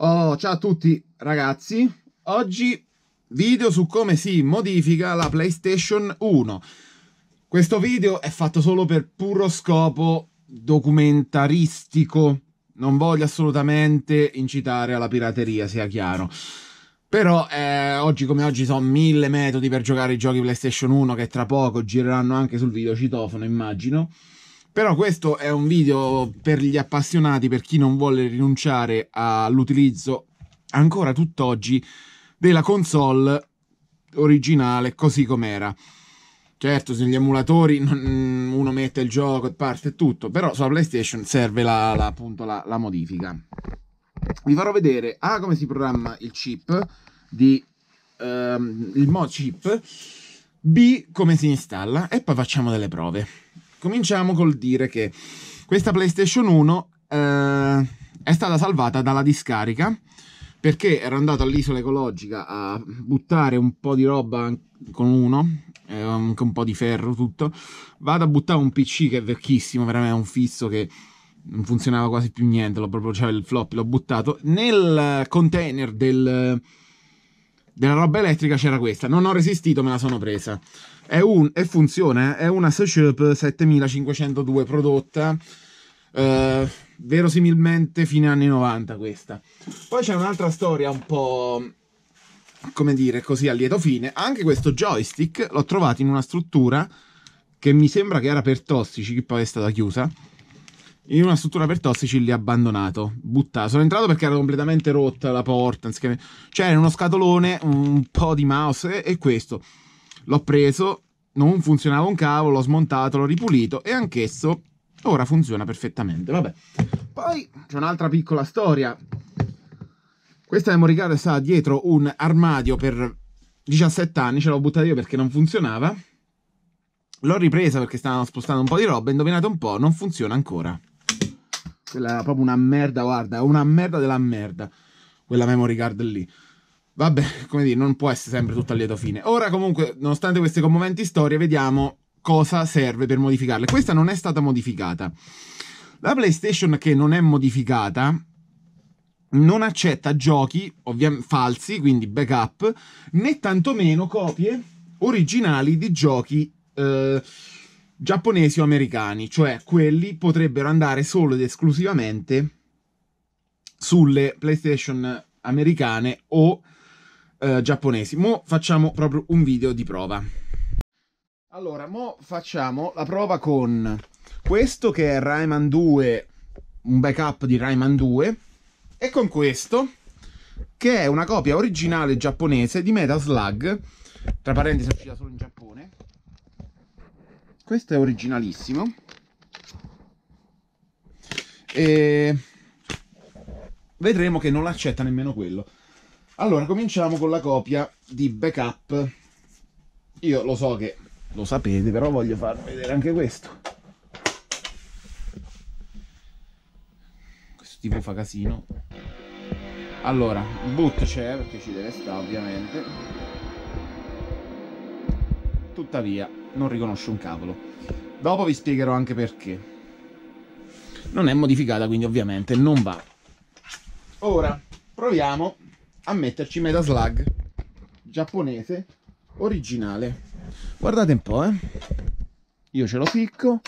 Oh, ciao a tutti ragazzi. Oggi video su come si modifica la PlayStation 1. Questo video è fatto solo per puro scopo documentaristico. Non voglio assolutamente incitare alla pirateria, sia chiaro. Però eh, oggi come oggi sono mille metodi per giocare i giochi PlayStation 1 che tra poco gireranno anche sul video citofono, immagino. Però questo è un video per gli appassionati, per chi non vuole rinunciare all'utilizzo ancora tutt'oggi della console originale così com'era. Certo, se gli emulatori uno mette il gioco e parte tutto, però sulla PlayStation serve la, la, appunto la, la modifica. Vi farò vedere A come si programma il chip di ehm, il mod chip? B come si installa? E poi facciamo delle prove cominciamo col dire che questa PlayStation 1 eh, è stata salvata dalla discarica perché ero andato all'isola ecologica a buttare un po' di roba con uno, eh, anche un po' di ferro, tutto. Vado a buttare un PC che è vecchissimo, veramente un fisso che non funzionava quasi più niente, l'ho proprio, cioè il floppy l'ho buttato. Nel container del, della roba elettrica c'era questa, non ho resistito, me la sono presa. È un, e funziona, eh, è una Sechep 7502 prodotta, eh, verosimilmente fine anni 90 questa. Poi c'è un'altra storia un po', come dire, così a lieto fine. Anche questo joystick l'ho trovato in una struttura che mi sembra che era per tossici, che poi è stata chiusa in una struttura per tossici lì abbandonato, buttato. Sono entrato perché era completamente rotta la porta. C'era in uno scatolone un po' di mouse e, e questo. L'ho preso, non funzionava un cavo, l'ho smontato, l'ho ripulito e anch'esso ora funziona perfettamente. Vabbè. Poi c'è un'altra piccola storia. Questa memory card sta dietro un armadio per 17 anni, ce l'ho buttata io perché non funzionava. L'ho ripresa perché stavano spostando un po' di roba, indovinate un po', non funziona ancora. Quella era proprio una merda, guarda, una merda della merda. Quella memory card lì. Vabbè, come dire, non può essere sempre tutto a lieto fine. Ora comunque, nonostante queste commoventi storie, vediamo cosa serve per modificarle. Questa non è stata modificata. La PlayStation che non è modificata non accetta giochi falsi, quindi backup, né tantomeno copie originali di giochi eh, giapponesi o americani, cioè quelli potrebbero andare solo ed esclusivamente sulle PlayStation americane o eh, giapponesi. Mo facciamo proprio un video di prova. Allora, mo facciamo la prova con questo che è Rayman 2, un backup di Rayman 2, e con questo che è una copia originale giapponese di Metal Slug, tra parentesi è uscita solo in Giappone, questo è originalissimo e vedremo che non l'accetta nemmeno quello allora cominciamo con la copia di backup io lo so che lo sapete però voglio far vedere anche questo questo tipo fa casino allora boot c'è perché ci deve stare ovviamente tuttavia non riconosce un cavolo. Dopo vi spiegherò anche perché. Non è modificata, quindi ovviamente non va. Ora proviamo a metterci Metaslug giapponese originale. Guardate un po', eh. Io ce lo ficco.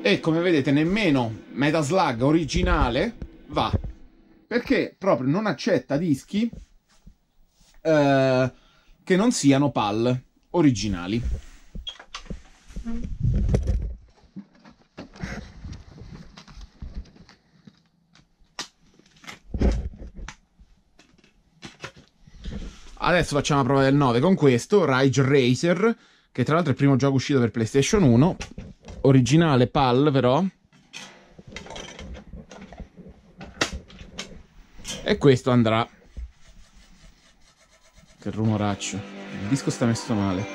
e come vedete nemmeno Metaslug originale va perché proprio non accetta dischi eh, che non siano PAL originali. Adesso facciamo la prova del 9 con questo, Rage Racer, che tra l'altro è il primo gioco uscito per PlayStation 1 originale PAL però e questo andrà che rumoraccio il disco sta messo male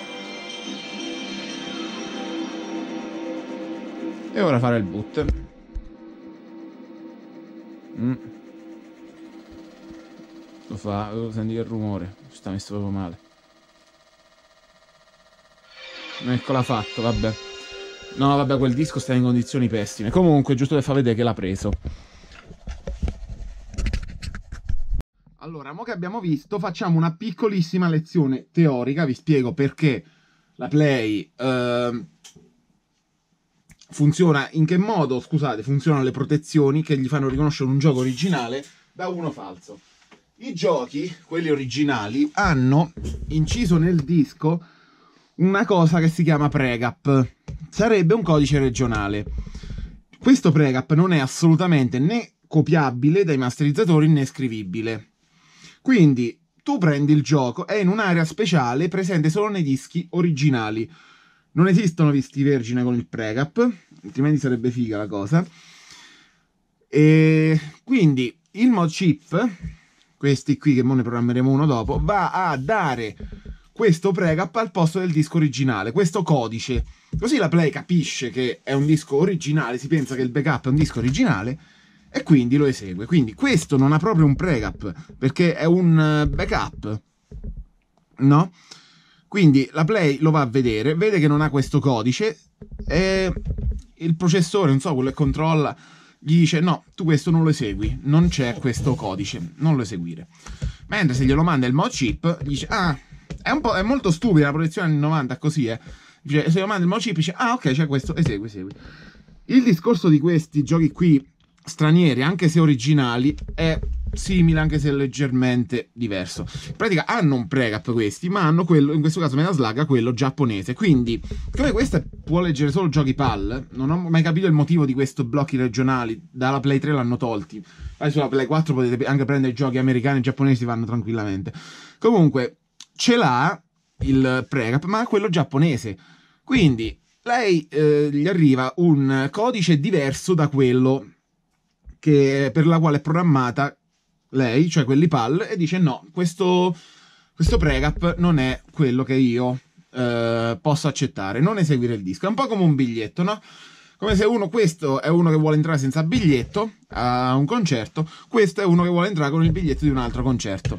e ora fare il boot mm. Lo fa, senti il rumore, sta messo proprio male. Eccola fatto, vabbè. No, vabbè, quel disco sta in condizioni pessime. Comunque, giusto per far vedere che l'ha preso. Allora, mo che abbiamo visto, facciamo una piccolissima lezione teorica. Vi spiego perché la Play eh, funziona, in che modo, scusate, funzionano le protezioni che gli fanno riconoscere un gioco originale da uno falso. I giochi, quelli originali, hanno inciso nel disco una cosa che si chiama pregap. Sarebbe un codice regionale. Questo pregap non è assolutamente né copiabile dai masterizzatori né scrivibile. Quindi tu prendi il gioco, è in un'area speciale presente solo nei dischi originali. Non esistono dischi vergine con il pregap, altrimenti sarebbe figa la cosa. E quindi il mod chip, questi qui che mo ne programmeremo uno dopo, va a dare questo pregap al posto del disco originale, questo codice. Così la Play capisce che è un disco originale, si pensa che il backup è un disco originale e quindi lo esegue. Quindi questo non ha proprio un pregap, perché è un eh, backup. No? Quindi la Play lo va a vedere, vede che non ha questo codice e il processore, non so, quello che controlla, gli dice no, tu questo non lo esegui, non c'è questo codice, non lo eseguire. Mentre se glielo manda il mod chip, dice ah, è, un po', è molto stupida la protezione anni 90, così. Dice, se lo manda il mod chip, dice, ah, ok, c'è questo, esegui, esegui. Il discorso di questi giochi qui stranieri, anche se originali, è simile anche se leggermente diverso. In pratica hanno un precap questi, ma hanno quello, in questo caso Metaslug, quello giapponese. Quindi, come questa può leggere solo giochi PAL, non ho mai capito il motivo di questi blocchi regionali. Dalla Play 3 l'hanno tolti. Poi sulla Play 4 potete anche prendere giochi americani e giapponesi, vanno tranquillamente. Comunque, ce l'ha il precap, ma quello giapponese. Quindi lei eh, gli arriva un codice diverso da quello che, per la quale è programmata lei, cioè quelli PAL, e dice no, questo, questo precap non è quello che io eh, posso accettare, non eseguire il disco. È un po' come un biglietto, no? Come se uno, questo è uno che vuole entrare senza biglietto a un concerto, questo è uno che vuole entrare con il biglietto di un altro concerto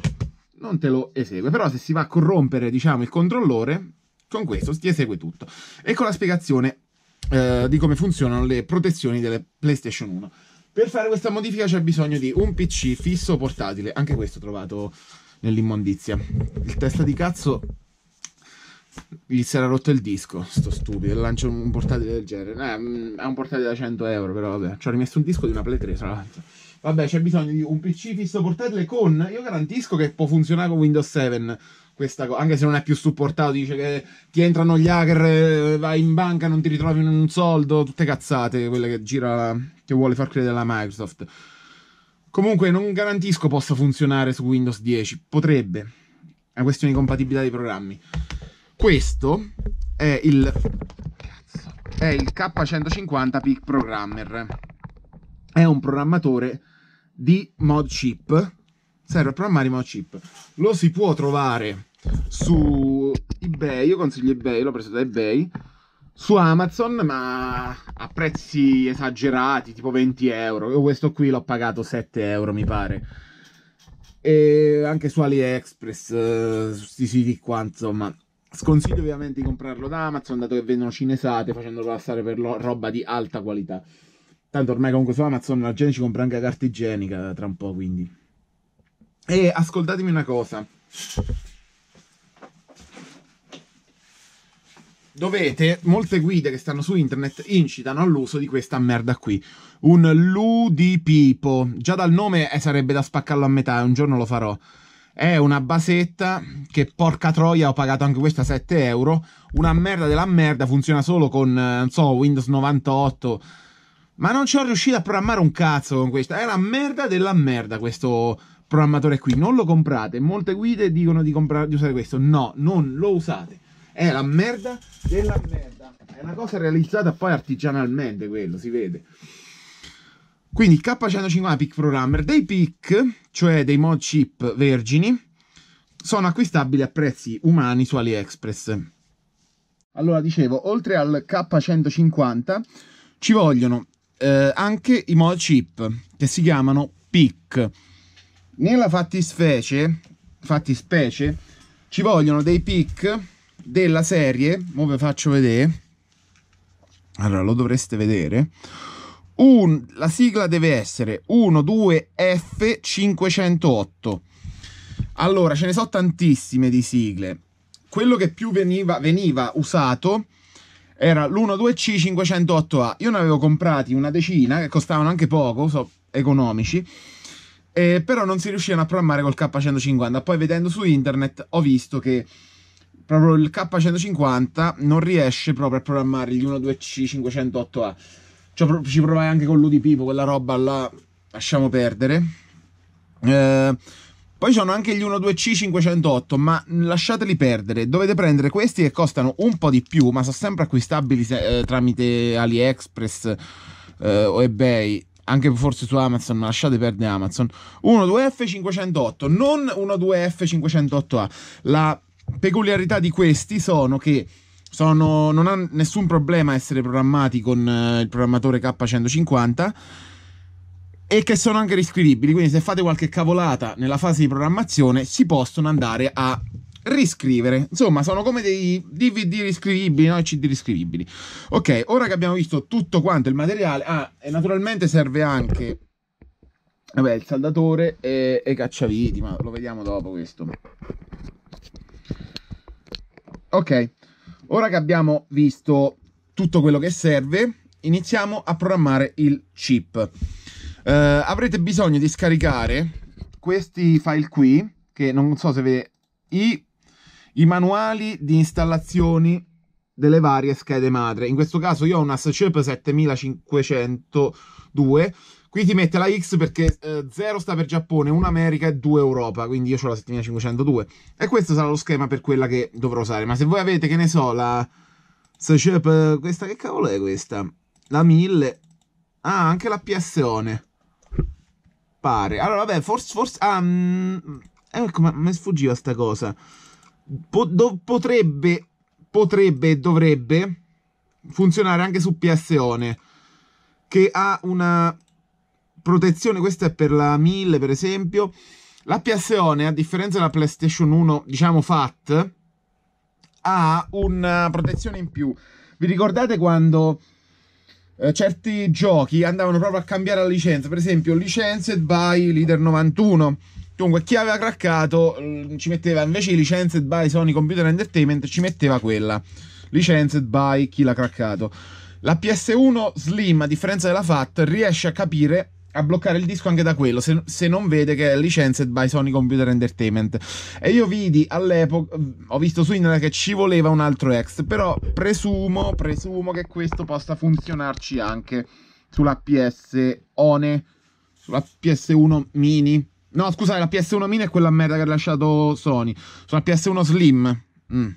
non te lo esegue. Però se si va a corrompere, diciamo, il controllore, con questo ti esegue tutto. Ecco la spiegazione eh, di come funzionano le protezioni delle PlayStation 1. Per fare questa modifica c'è bisogno di un PC fisso portatile, anche questo trovato nell'immondizia. Il testa di cazzo gli si era rotto il disco, sto stupido, lancio un portatile del genere. Eh, è un portatile da 100 euro, però vabbè, ci ho rimesso un disco di una Play 3, tra l'altro. Vabbè, c'è bisogno di un PC fisso portatile con... Io garantisco che può funzionare con Windows 7 questa cosa, anche se non è più supportato, dice che ti entrano gli hacker, eh, vai in banca, non ti ritrovi un soldo, tutte cazzate, quelle che gira, che vuole far credere la Microsoft. Comunque non garantisco possa funzionare su Windows 10, potrebbe, è questione di compatibilità dei programmi. Questo è il, è il K150 PIC Programmer, è un programmatore di mod chip serve a programmare i chip lo si può trovare su ebay io consiglio ebay l'ho preso da ebay su amazon ma a prezzi esagerati tipo 20 euro. Io questo qui l'ho pagato 7 euro mi pare. E anche su aliexpress eh, su questi siti qua insomma. Sconsiglio ovviamente di comprarlo da amazon dato che vendono cinesate facendolo passare per roba di alta qualità. Tanto ormai comunque su Amazon la gente ci compra anche carta igienica tra un po', quindi. E ascoltatemi una cosa. Dovete, molte guide che stanno su internet incitano all'uso di questa merda qui. Un ludipipo. Già dal nome eh, sarebbe da spaccarlo a metà, un giorno lo farò. È una basetta che porca troia ho pagato anche questa 7 euro. Una merda della merda, funziona solo con, eh, non so, Windows 98 ma non ci ho riuscito a programmare un cazzo con questa. È la merda della merda questo programmatore qui. Non lo comprate. Molte guide dicono di, comprare, di usare questo. No, non lo usate. È la merda della merda. È una cosa realizzata poi artigianalmente, quello, si vede. Quindi K150 PIC Programmer. Dei PIC, cioè dei mod chip vergini, sono acquistabili a prezzi umani su AliExpress. Allora, dicevo, oltre al K150 ci vogliono eh, anche i mod chip che si chiamano PIC. Nella fattispecie, fattispecie ci vogliono dei pick della serie, ora vi faccio vedere, allora lo dovreste vedere, un, la sigla deve essere 12F508. Allora, ce ne so tantissime di sigle. Quello che più veniva, veniva usato era l'12C508A. Io ne avevo comprati una decina, che costavano anche poco, so, economici, eh, però non si riuscivano a programmare col K150. Poi vedendo su internet ho visto che proprio il K150 non riesce proprio a programmare gli 12C508A. Cioè, ci provai anche con l'UDP, quella roba là lasciamo perdere. Eh, poi sono anche gli 12C508, ma lasciateli perdere. Dovete prendere questi che costano un po' di più, ma sono sempre acquistabili eh, tramite AliExpress eh, o eBay anche forse su Amazon, ma lasciate perdere Amazon. 12F508, non 12F508A. La peculiarità di questi sono che sono, non ha nessun problema a essere programmati con uh, il programmatore K150 e che sono anche riscrivibili. Quindi, se fate qualche cavolata nella fase di programmazione, si possono andare a riscrivere. Insomma, sono come dei DVD riscrivibili, no? CD riscrivibili. Ok, ora che abbiamo visto tutto quanto il materiale, ah, e naturalmente serve anche vabbè, il saldatore e, e cacciaviti, ma lo vediamo dopo questo. Ok, ora che abbiamo visto tutto quello che serve, iniziamo a programmare il chip. Uh, avrete bisogno di scaricare questi file qui, che non so se vedete, i i manuali di installazioni delle varie schede madre. In questo caso io ho una SCIP 7502. Qui ti mette la X perché eh, 0 sta per Giappone, 1 America e 2 Europa, quindi io ho la 7502. E questo sarà lo schema per quella che dovrò usare. Ma se voi avete, che ne so, la SCIP, questa che cavolo è questa? La 1000. Ah, anche la PSone. Pare. Allora, vabbè, forse... forse ah, mm, ecco, mi sfuggiva sta cosa po- do- potrebbe, potrebbe e dovrebbe funzionare anche su PSone che ha una protezione, questa è per la 1000 per esempio. La PSone, a differenza della PlayStation 1, diciamo FAT, ha una protezione in più. Vi ricordate quando eh, certi giochi andavano proprio a cambiare la licenza? Per esempio, licensed by Leader 91 Comunque, chi aveva craccato mm, ci metteva invece di licensed by Sony Computer Entertainment, ci metteva quella licensed by chi l'ha craccato. La PS1 Slim, a differenza della FAT, riesce a capire a bloccare il disco anche da quello, se, se, non vede che è licensed by Sony Computer Entertainment. E io vidi all'epoca, mm, ho visto su internet che ci voleva un altro ex, però presumo, presumo che questo possa funzionarci anche sulla PS One, sulla PS1 mini No, scusate, la PS1 mini è quella merda che ha lasciato Sony. Sulla PS1 Slim. Mm.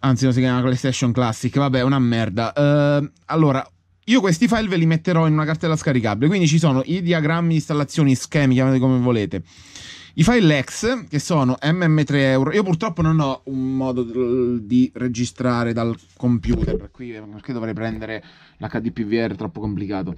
Anzi, non si chiama PlayStation Classic. Vabbè, una merda. Uh, allora, io questi file ve li metterò in una cartella scaricabile. Quindi ci sono i diagrammi di installazioni, schemi, chiamate come volete. I file X, che sono MM3 euro. Io purtroppo non ho un modo di registrare dal computer. Qui perché dovrei prendere l'HDPVR, troppo complicato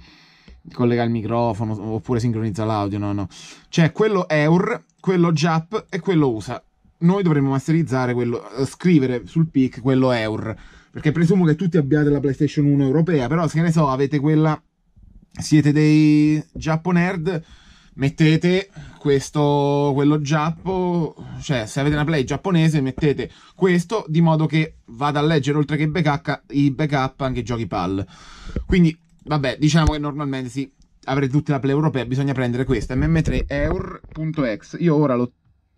collega il microfono oppure sincronizza l'audio, no, no. C'è quello EUR, quello JAP e quello USA. Noi dovremmo masterizzare quello, eh, scrivere sul PIC quello EUR, perché presumo che tutti abbiate la PlayStation 1 europea, però se ne so, avete quella, siete dei giapponerd, mettete questo, quello giappo, cioè se avete una play giapponese mettete questo di modo che vada a leggere oltre che backup, i backup anche i giochi PAL. Quindi vabbè, diciamo che normalmente sì, avrete tutte la play europea, bisogna prendere questa, mm3 eur.ex. Io ora lo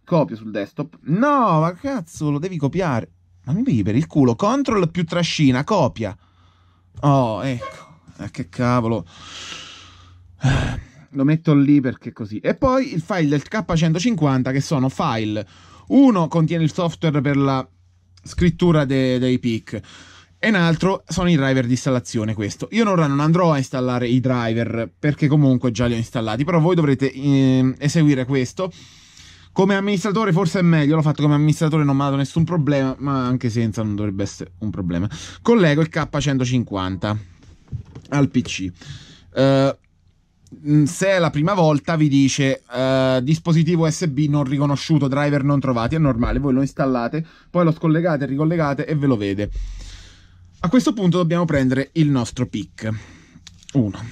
copio sul desktop. No, ma cazzo, lo devi copiare. Ma mi devi per il culo. Control più trascina, copia. Oh, ecco. Eh, che cavolo. Lo metto lì perché così. E poi il file del K150 che sono file. Uno contiene il software per la scrittura de dei pic e un altro sono i driver di installazione questo. Io ora non andrò a installare i driver perché comunque già li ho installati, però voi dovrete eh, eseguire questo. Come amministratore forse è meglio, l'ho fatto come amministratore, non mi ha dato nessun problema, ma anche senza non dovrebbe essere un problema. Collego il K150 al PC. Uh, eh, mm, se è la prima volta vi dice uh, dispositivo USB non riconosciuto, driver non trovati, è normale, voi lo installate, poi lo scollegate, ricollegate e ve lo vede. A questo punto dobbiamo prendere il nostro PIC. 1.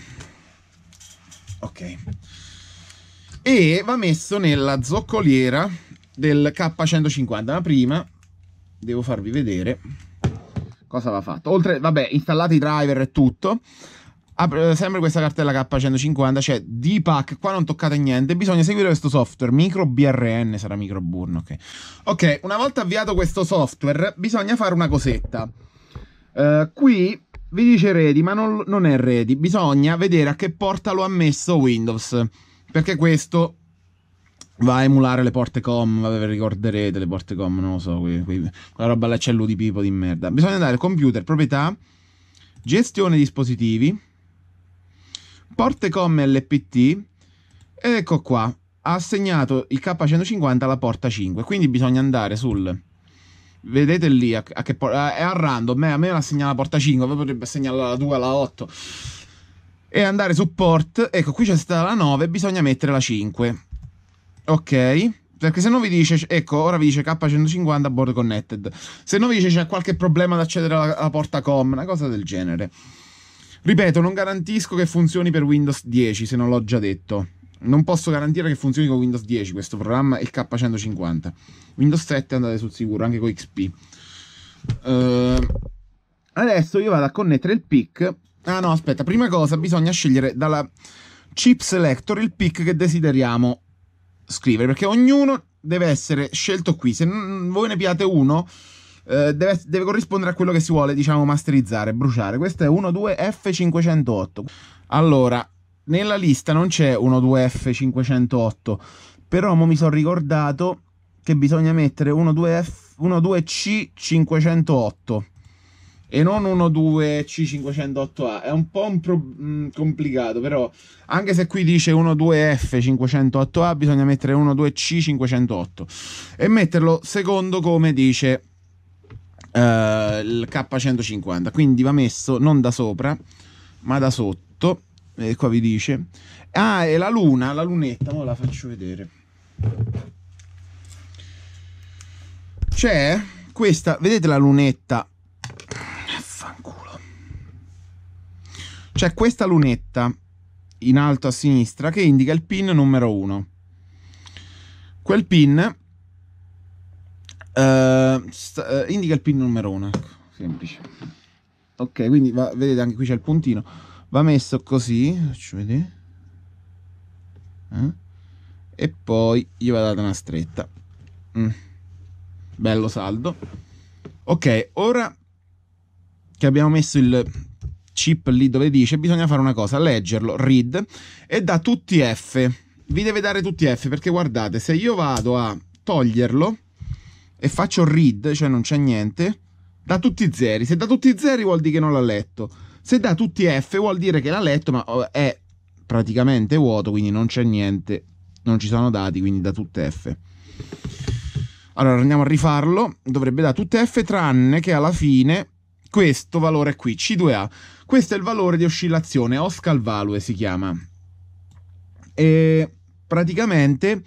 Ok. E va messo nella zoccoliera del K150. Ma prima devo farvi vedere cosa va fatto. Oltre, vabbè, installate i driver e tutto. Sempre questa cartella K150, c'è D-Pack, qua non toccate niente, bisogna seguire questo software, micro BRN, sarà micro burn, ok. Ok, una volta avviato questo software, bisogna fare una cosetta. Uh, qui vi dice ready, ma non, non, è ready, bisogna vedere a che porta lo ha messo Windows, perché questo va a emulare le porte com, vabbè, ricorderete le porte com, non lo so, qui, qui, quella roba là c'è di pipo di merda. Bisogna andare computer, proprietà, gestione dispositivi, porte com LPT, ed ecco qua, ha assegnato il K150 alla porta 5, quindi bisogna andare sul vedete lì a, a che porta è a random a me la segnala la porta 5 poi potrebbe segnalare la 2 la 8 e andare su port ecco qui c'è stata la 9 bisogna mettere la 5 ok? Perché se no vi dice ecco ora vi dice K150 board connected. Se no vi dice c'è qualche problema ad accedere alla, alla porta com una cosa del genere. Ripeto non garantisco che funzioni per Windows 10 se non l'ho già detto non posso garantire che funzioni con Windows 10 questo programma e il K150. Windows 7 andate sul sicuro, anche con XP. Uh, eh, adesso io vado a connettere il PIC. Ah no, aspetta, prima cosa bisogna scegliere dalla chip selector il PIC che desideriamo scrivere, perché ognuno deve essere scelto qui. Se voi ne piate uno, eh, deve, deve, corrispondere a quello che si vuole, diciamo, masterizzare, bruciare. Questo è 12F508. Allora, nella lista non c'è 12F508, però mi sono ricordato che bisogna mettere 12F, 12C508 e non 12C508A. È un po' un pro, mh, mm, complicato, però anche se qui dice 12F508A, bisogna mettere 12C508 e metterlo secondo come dice uh, il K150. Quindi va messo non da sopra, ma da sotto e qua vi dice. Ah, è la luna, la lunetta, ora la faccio vedere. C'è questa, vedete la lunetta? Fanculo. C'è questa lunetta in alto a sinistra che indica il pin numero 1. Quel pin uh, uh, indica il pin numero 1, ecco, semplice. Ok, quindi va, vedete anche qui c'è il puntino va messo così faccio vedere. Eh? e poi gli va data una stretta. Mm. bello saldo. Ok ora che abbiamo messo il chip lì dove dice bisogna fare una cosa leggerlo read e da tutti F. Vi deve dare tutti F perché guardate se io vado a toglierlo e faccio read cioè non c'è niente da tutti zeri. Se da tutti zeri vuol dire che non l'ha letto se dà tutti F vuol dire che l'ha letto, ma oh, è praticamente vuoto, quindi non c'è niente, non ci sono dati, quindi da tutte F. Allora andiamo a rifarlo, dovrebbe dare tutte F tranne che alla fine questo valore qui, C2A. Questo è il valore di oscillazione, Oscar Value si chiama. E praticamente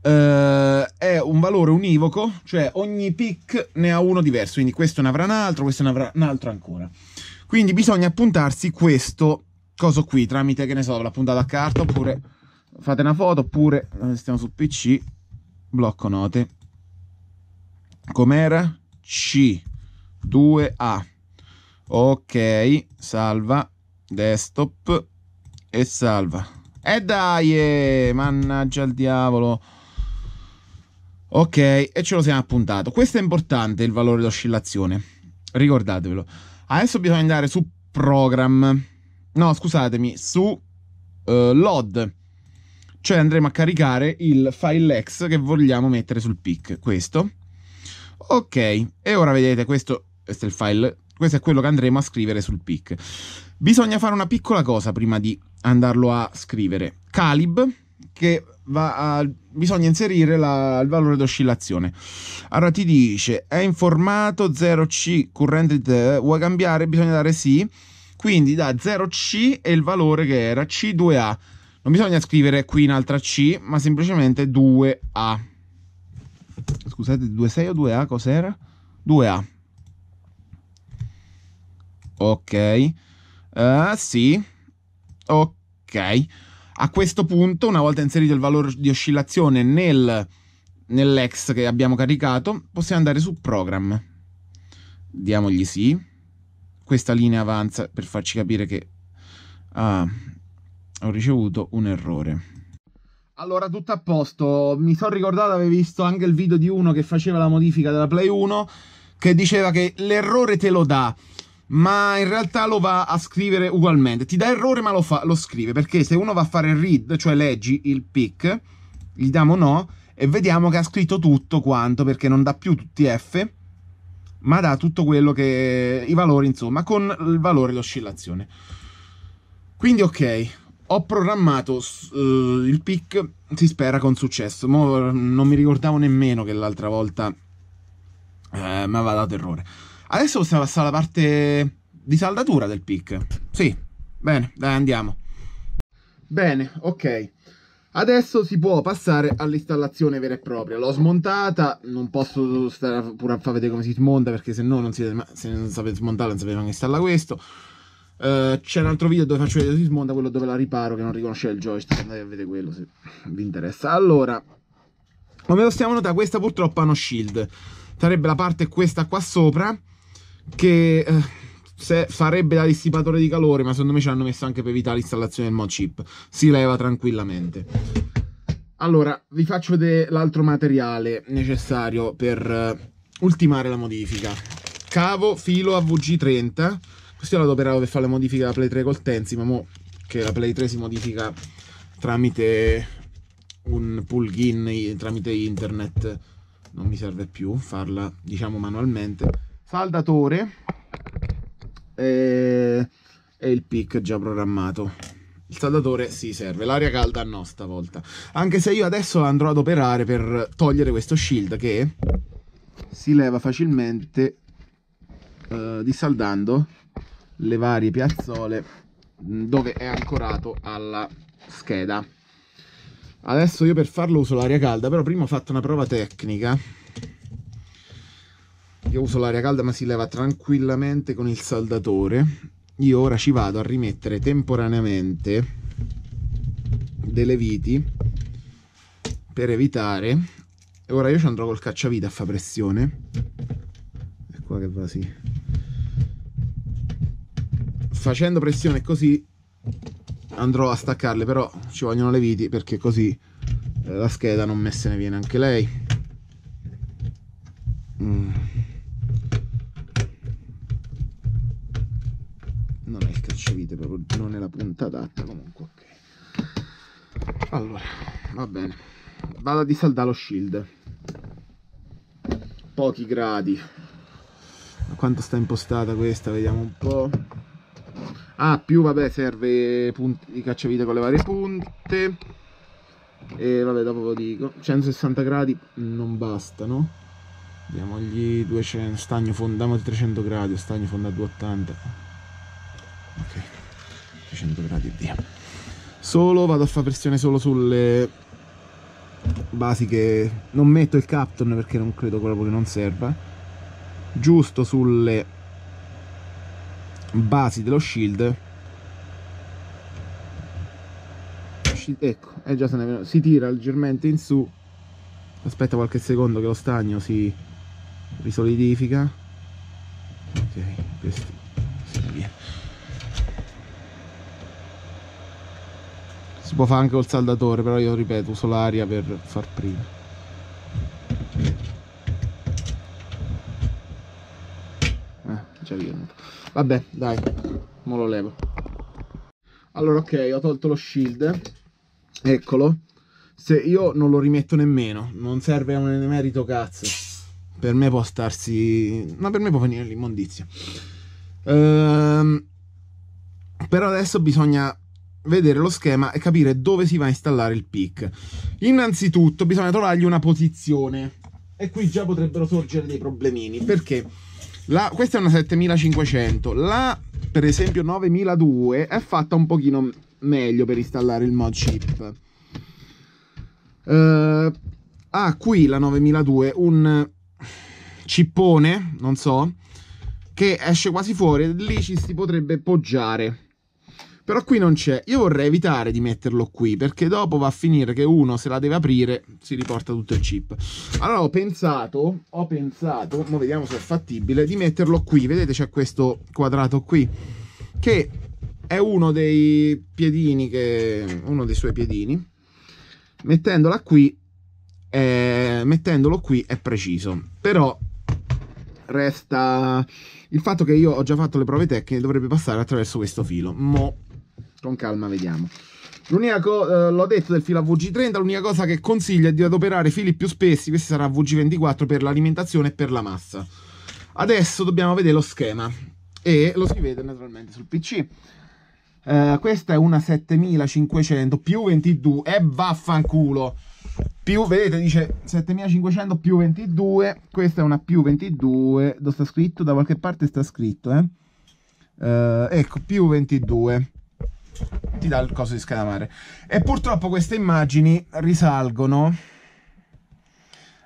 Uh, è un valore univoco, cioè ogni pick ne ha uno diverso, quindi questo ne avrà un altro, questo ne avrà un altro ancora. Quindi bisogna appuntarsi questo coso qui tramite, che ne so, la puntata a carta oppure fate una foto oppure eh, stiamo sul PC, blocco note. Com'era? C2A. Ok, salva, desktop e salva. E dai, eh, mannaggia il diavolo. Ok, e ce lo siamo appuntato. Questo è importante il valore d'oscillazione. Ricordatevelo. Adesso bisogna andare su program. No, scusatemi, su uh, load. Cioè andremo a caricare il file X che vogliamo mettere sul pic. Questo. Ok, e ora vedete, questo, questo è il file, questo è quello che andremo a scrivere sul pic. Bisogna fare una piccola cosa prima di andarlo a scrivere. Calib, che a, bisogna inserire la, il valore d'oscillazione. Allora ti dice è informato 0C currente vuoi cambiare? Bisogna dare sì. quindi da 0C e il valore che era C2A. Non bisogna scrivere qui in altra C, ma semplicemente 2A. Scusate, 2,6 o 2A cos'era? 2A. Ok. Uh, sì. Ok. A questo punto, una volta inserito il valore di oscillazione nel, nell'ex che abbiamo caricato, possiamo andare su program. Diamogli sì. Questa linea avanza per farci capire che ah, ho ricevuto un errore. Allora, tutto a posto. Mi sono ricordato, avevi visto anche il video di uno che faceva la modifica della Play 1, che diceva che l'errore te lo dà ma in realtà lo va a scrivere ugualmente. Ti dà errore, ma lo, fa, lo scrive perché se uno va a fare read, cioè leggi il pick, gli diamo no e vediamo che ha scritto tutto quanto perché non dà più tutti F, ma dà tutto quello che i valori, insomma, con il valore di oscillazione. Quindi, ok, ho programmato uh, il pick, si spera con successo. Mo non mi ricordavo nemmeno che l'altra volta eh, mi aveva dato errore. Adesso possiamo passare alla parte di saldatura del pick. Sì, bene, dai andiamo. Bene, ok. Adesso si può passare all'installazione vera e propria. L'ho smontata, non posso stare pure a far vedere come si smonta perché se no non siete, se non sapete smontare non sapete neanche installare questo. Uh, c'è un altro video dove faccio vedere come si smonta, quello dove la riparo che non riconosce il joystick, andate a vedere quello se vi interessa. Allora, come possiamo notare, questa purtroppo ha uno shield. Sarebbe la parte questa qua sopra che eh, farebbe da dissipatore di calore, ma secondo me ci hanno messo anche per evitare l'installazione del mod chip. Si leva tranquillamente. Allora, vi faccio vedere l'altro materiale necessario per uh, ultimare la modifica. Cavo filo AVG30. Questo l'ho adoperato per fare le modifiche della Play 3 col Tensi, ma mo che la Play 3 si modifica tramite un plugin, tramite internet, non mi serve più farla, diciamo, manualmente saldatore e, e il pick già programmato il saldatore si sì, serve, l'aria calda no stavolta. Anche se io adesso andrò ad operare per togliere questo shield che si leva facilmente uh, dissaldando le varie piazzole dove è ancorato alla scheda. Adesso io per farlo uso l'aria calda, però prima ho fatto una prova tecnica io uso l'aria calda ma si leva tranquillamente con il saldatore. Io ora ci vado a rimettere temporaneamente delle viti per evitare. E ora io ci andrò col cacciavite a fare pressione. È qua che va sì. Facendo pressione così andrò a staccarle però ci vogliono le viti perché così eh, la scheda non me se ne viene anche lei mm. cacciavite proprio non è la punta adatta comunque ok allora va bene vado a disaldare lo shield. Pochi gradi. A quanto sta impostata questa? Vediamo un po' ah più vabbè serve di cacciavite con le varie punte. E vabbè dopo lo dico. 160 gradi non bastano diamogli 200 stagno fondiamo di 300 gradi stagno fonda a 280 ok 300 gradi e via. Solo vado a fare pressione solo sulle basi che non metto il capton perché non credo proprio che non serva. Giusto sulle basi dello shield. Ecco è già se ne si tira leggermente in su. Aspetta qualche secondo che lo stagno si risolidifica. Ok questo si può fare anche col saldatore però io ripeto uso l'aria per far prima. Eh, già venuto vabbè dai mo lo levo. Allora ok ho tolto lo shield. Eccolo. Se io non lo rimetto nemmeno non serve a un emerito cazzo. Per me può starsi no per me può venire l'immondizia. Ehm, però adesso bisogna vedere lo schema e capire dove si va a installare il PIC. Innanzitutto bisogna trovargli una posizione e qui già potrebbero sorgere dei problemini perché la, questa è una 7500, la per esempio 9002 è fatta un pochino meglio per installare il mod chip. Uh, ha qui la 9002 un cippone, non so, che esce quasi fuori lì ci si potrebbe poggiare. Però qui non c'è. Io vorrei evitare di metterlo qui, perché dopo va a finire che uno se la deve aprire, si riporta tutto il chip. Allora ho pensato, ho pensato, ma vediamo se è fattibile, di metterlo qui. Vedete c'è questo quadrato qui, che è uno dei piedini, che, uno dei suoi piedini. Mettendola qui, eh, mettendolo qui è preciso. Però resta il fatto che io ho già fatto le prove tecniche dovrebbe passare attraverso questo filo. Mo con calma vediamo. L'unica cosa, eh, l'ho detto del filo AVG30, l'unica cosa che consiglio è di adoperare fili più spessi, questo sarà AVG24 per l'alimentazione e per la massa. Adesso dobbiamo vedere lo schema e lo si vede naturalmente sul PC. Uh, questa è una 7500 più 22 e vaffanculo più vedete dice 7500 più 22 questa è una più 22 dove sta scritto da qualche parte sta scritto eh? Uh, ecco più 22 ti dà il coso di scadamare. E purtroppo queste immagini risalgono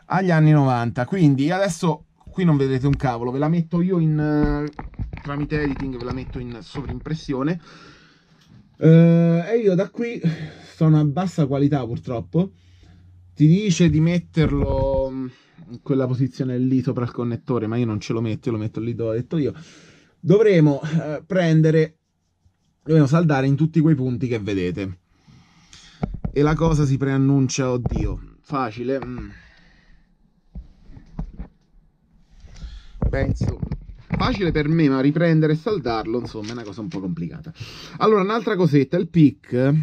agli anni 90 quindi adesso qui non vedete un cavolo ve la metto io in uh, tramite editing ve la metto in sovrimpressione. Uh, e io da qui sono a bassa qualità purtroppo. Ti dice di metterlo in quella posizione lì sopra il connettore ma io non ce lo metto io lo metto lì dove ho detto io. Dovremo uh, prendere dobbiamo saldare in tutti quei punti che vedete. E la cosa si preannuncia oddio facile mm. penso facile per me ma riprendere e saldarlo insomma è una cosa un po' complicata. Allora un'altra cosetta il pic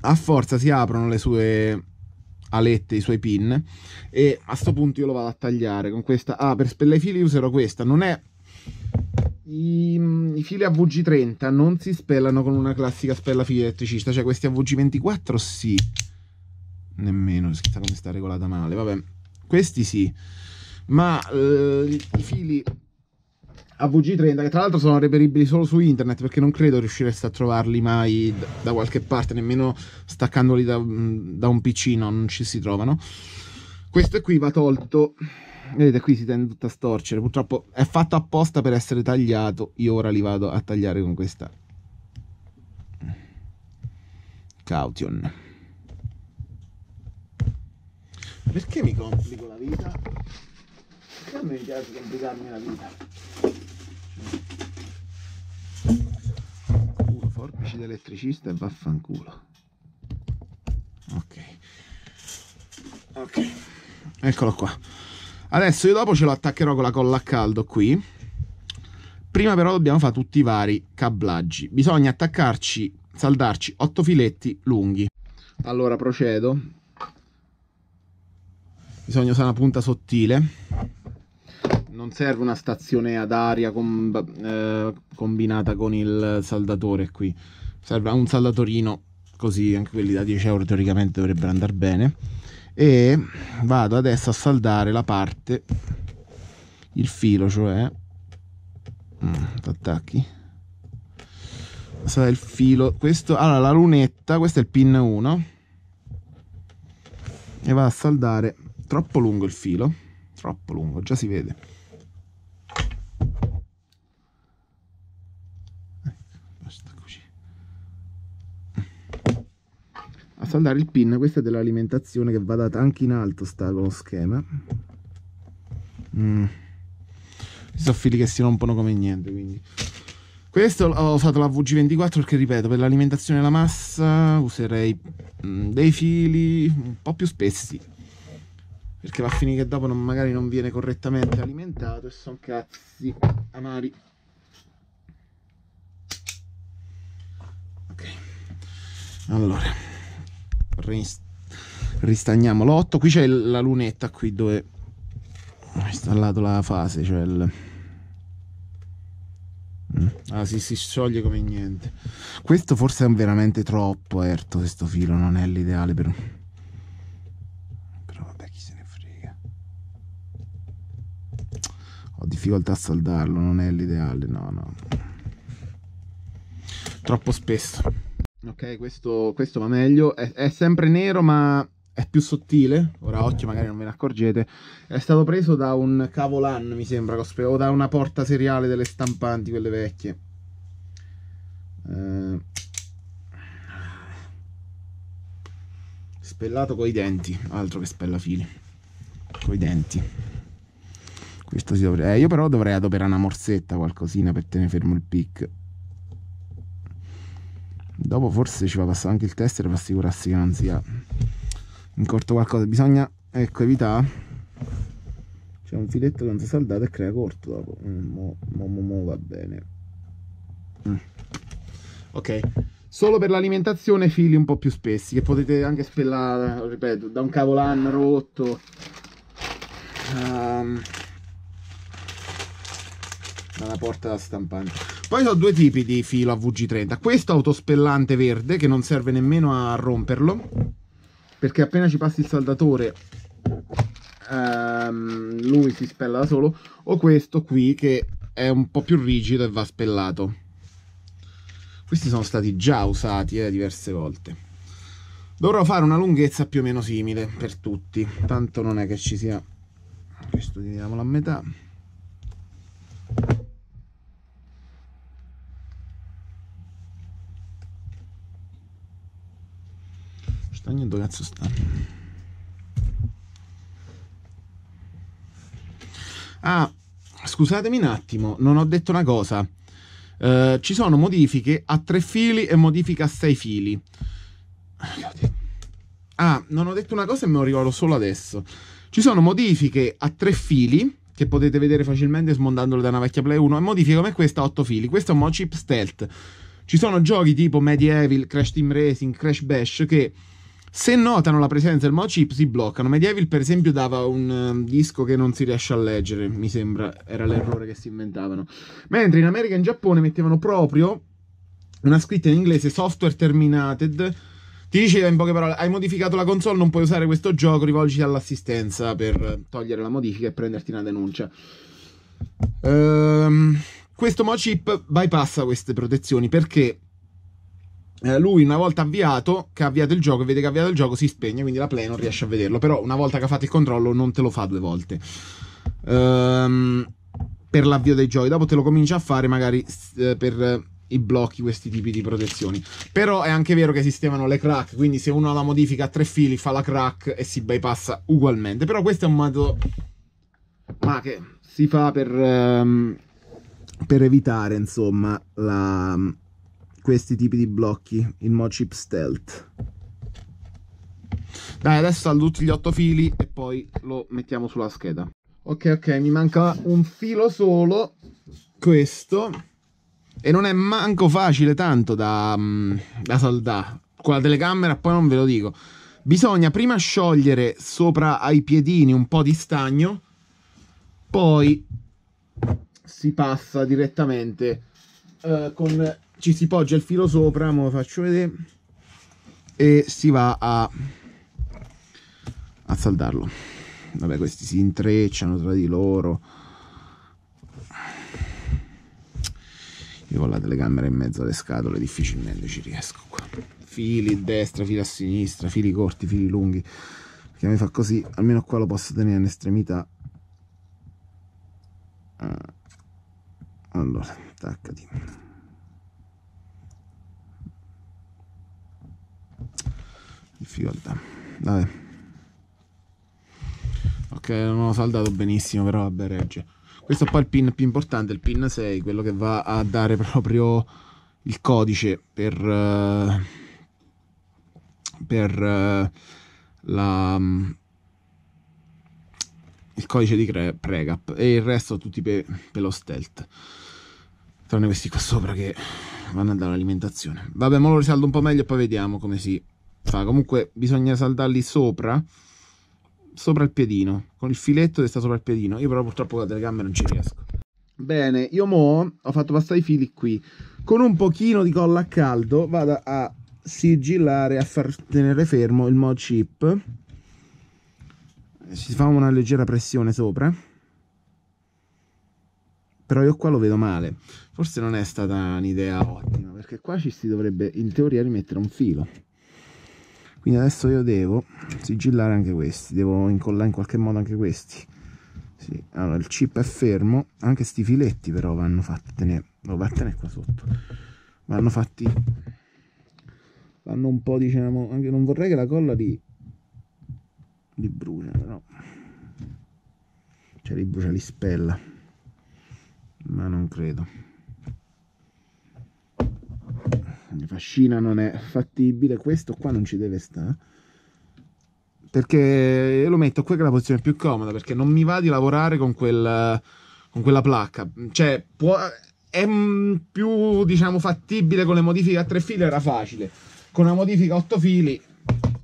a forza si aprono le sue alette, i suoi pin e a sto punto io lo vado a tagliare con questa. Ah per spellare i fili userò questa. Non è i, i fili AVG30 non si spellano con una classica spella fili elettricista, cioè questi AVG24 sì, nemmeno, chissà come sta regolata male, vabbè, questi sì, ma eh, i fili AVG30 che tra l'altro sono reperibili solo su internet perché non credo riuscireste a trovarli mai da qualche parte, nemmeno staccandoli da, da un PC non ci si trovano. Questo qui va tolto vedete qui si tende tutto a storcere. Purtroppo è fatto apposta per essere tagliato. Io ora li vado a tagliare con questa caution. Perché mi complico la vita? perché a me piace complicarmi la vita? culo forbici d'elettricista e vaffanculo. Ok. Ok. Eccolo qua Adesso io dopo ce lo attaccherò con la colla a caldo qui. Prima però dobbiamo fare tutti i vari cablaggi. Bisogna attaccarci, saldarci 8 filetti lunghi. Allora procedo. Bisogna usare una punta sottile. Non serve una stazione ad aria com eh, combinata con il saldatore qui. Serve un saldatorino così anche quelli da 10 euro teoricamente dovrebbero andare bene e vado adesso a saldare la parte il filo cioè. Mm, attacchi sarà il filo. Questo allora la lunetta questo è il pin 1 e va a saldare troppo lungo il filo. Troppo lungo già si vede saldare il pin questa è dell'alimentazione che va data anche in alto sta con lo schema. Mm. sono fili che si rompono come niente quindi. Questo ho usato la VG24 perché ripeto per l'alimentazione della massa userei mm, dei fili un po' più spessi. Perché va a finire che dopo non, magari non viene correttamente alimentato e sono cazzi amari. Ok. Allora ristagniamo l'8 qui c'è la lunetta qui dove ho installato la fase cioè il mm. ah si, si scioglie come niente questo forse è veramente troppo erto questo filo non è l'ideale per però vabbè chi se ne frega ho difficoltà a saldarlo, non è l'ideale, no, no. Troppo spesso. Ok, questo, questo va meglio. È, è sempre nero, ma è più sottile. Ora occhio, magari non ve ne accorgete. È stato preso da un Cavolan, mi sembra, o da una porta seriale delle stampanti, quelle vecchie. Eh... Spellato coi denti, altro che spellafili. Coi denti. Questo si dovrebbe... Eh, io però dovrei adoperare una morsetta, qualcosina per tenere fermo il pic. Dopo forse ci va passare anche il tester per assicurarsi che non sia in corto qualcosa. Bisogna, ecco, evitare. C'è un filetto che non si è saldato e crea corto dopo. Mm, mo, mo, mo, mo va bene. Mm. Ok. Solo per l'alimentazione fili un po' più spessi, che potete anche spellare, ripeto, da un cavolan rotto. Um, dalla porta stampante. Poi ho due tipi di filo a VG30. Questo autospellante verde che non serve nemmeno a romperlo. Perché appena ci passi il saldatore ehm, lui si spella da solo. O questo qui che è un po' più rigido e va spellato. Questi sono stati già usati eh, diverse volte. Dovrò fare una lunghezza più o meno simile per tutti. Tanto non è che ci sia... Questo dividiamolo a metà. Stagno dove cazzo sta? Ah, scusatemi un attimo, non ho detto una cosa. Uh, ci sono modifiche a tre fili e modifiche a sei fili. Ah, non ho detto una cosa e me lo ricordo solo adesso. Ci sono modifiche a tre fili che potete vedere facilmente smondandolo da una vecchia Play 1 e modifiche come questa a otto fili. Questo è un mod chip stealth. Ci sono giochi tipo Medieval, Crash Team Racing, Crash Bash che se notano la presenza del mod chip si bloccano. Medieval per esempio dava un um, disco che non si riesce a leggere, mi sembra, era l'errore che si inventavano. Mentre in America e in Giappone mettevano proprio una scritta in inglese software terminated. Ti diceva in poche parole, hai modificato la console, non puoi usare questo gioco, rivolgiti all'assistenza per togliere la modifica e prenderti una denuncia. Um, questo mod chip bypassa queste protezioni perché eh, lui una volta avviato, che ha avviato il gioco, vede che ha avviato il gioco, si spegne, quindi la play non riesce a vederlo. Però una volta che ha fatto il controllo non te lo fa due volte. Ehm, per l'avvio dei giochi. Dopo te lo cominci a fare magari eh, per i blocchi, questi tipi di protezioni. Però è anche vero che esistevano le crack, quindi se uno la modifica a tre fili fa la crack e si bypassa ugualmente. Però questo è un modo... Ma che si fa per... Um, per evitare, insomma, la questi tipi di blocchi, il mod chip stealth. Dai, adesso saldo tutti gli otto fili e poi lo mettiamo sulla scheda. Ok, ok, mi manca un filo solo, questo, e non è manco facile tanto da, mm, da saldare. Con la telecamera poi non ve lo dico. Bisogna prima sciogliere sopra ai piedini un po' di stagno, poi si passa direttamente uh, con ci si poggia il filo sopra, me lo faccio vedere, e si va a, a saldarlo. Vabbè, questi si intrecciano tra di loro. Io con la telecamera in mezzo alle scatole difficilmente ci riesco qua. Fili a destra, fili a sinistra, fili corti, fili lunghi. Perché mi fa così, almeno qua lo posso tenere in estremità. Ah. Allora, attaccati. Difficoltà vabbè. Ok non ho saldato benissimo però vabbè regge. Questo poi è il pin più importante il pin 6 quello che va a dare proprio il codice per uh, per uh, la il codice di pregap e il resto tutti per pe lo stealth. Tranne questi qua sopra che vanno a dare l'alimentazione. Vabbè ma lo risaldo un po' meglio e poi vediamo come si fa. Comunque bisogna saldarli sopra, sopra il piedino, con il filetto che sta sopra il piedino. Io però purtroppo con la telecamera non ci riesco. Bene, io mo ho fatto passare i fili qui. Con un pochino di colla a caldo vado a sigillare, a far tenere fermo il mod chip. Si fa una leggera pressione sopra. però io qua lo vedo male forse non è stata un'idea ottima perché qua ci si dovrebbe in teoria rimettere un filo quindi adesso io devo sigillare anche questi devo incollare in qualche modo anche questi. Sì. allora il chip è fermo anche sti filetti però vanno fatti tenere lo va qua sotto. Vanno fatti vanno un po' diciamo anche non vorrei che la colla li li brucia però. Cioè li brucia li spella. Ma non credo fascina non è fattibile questo qua non ci deve stare perché lo metto qui che è la posizione più comoda perché non mi va di lavorare con, quel, con quella placca. Cioè può, è più diciamo fattibile con le modifiche a tre fili era facile. Con una modifica a otto fili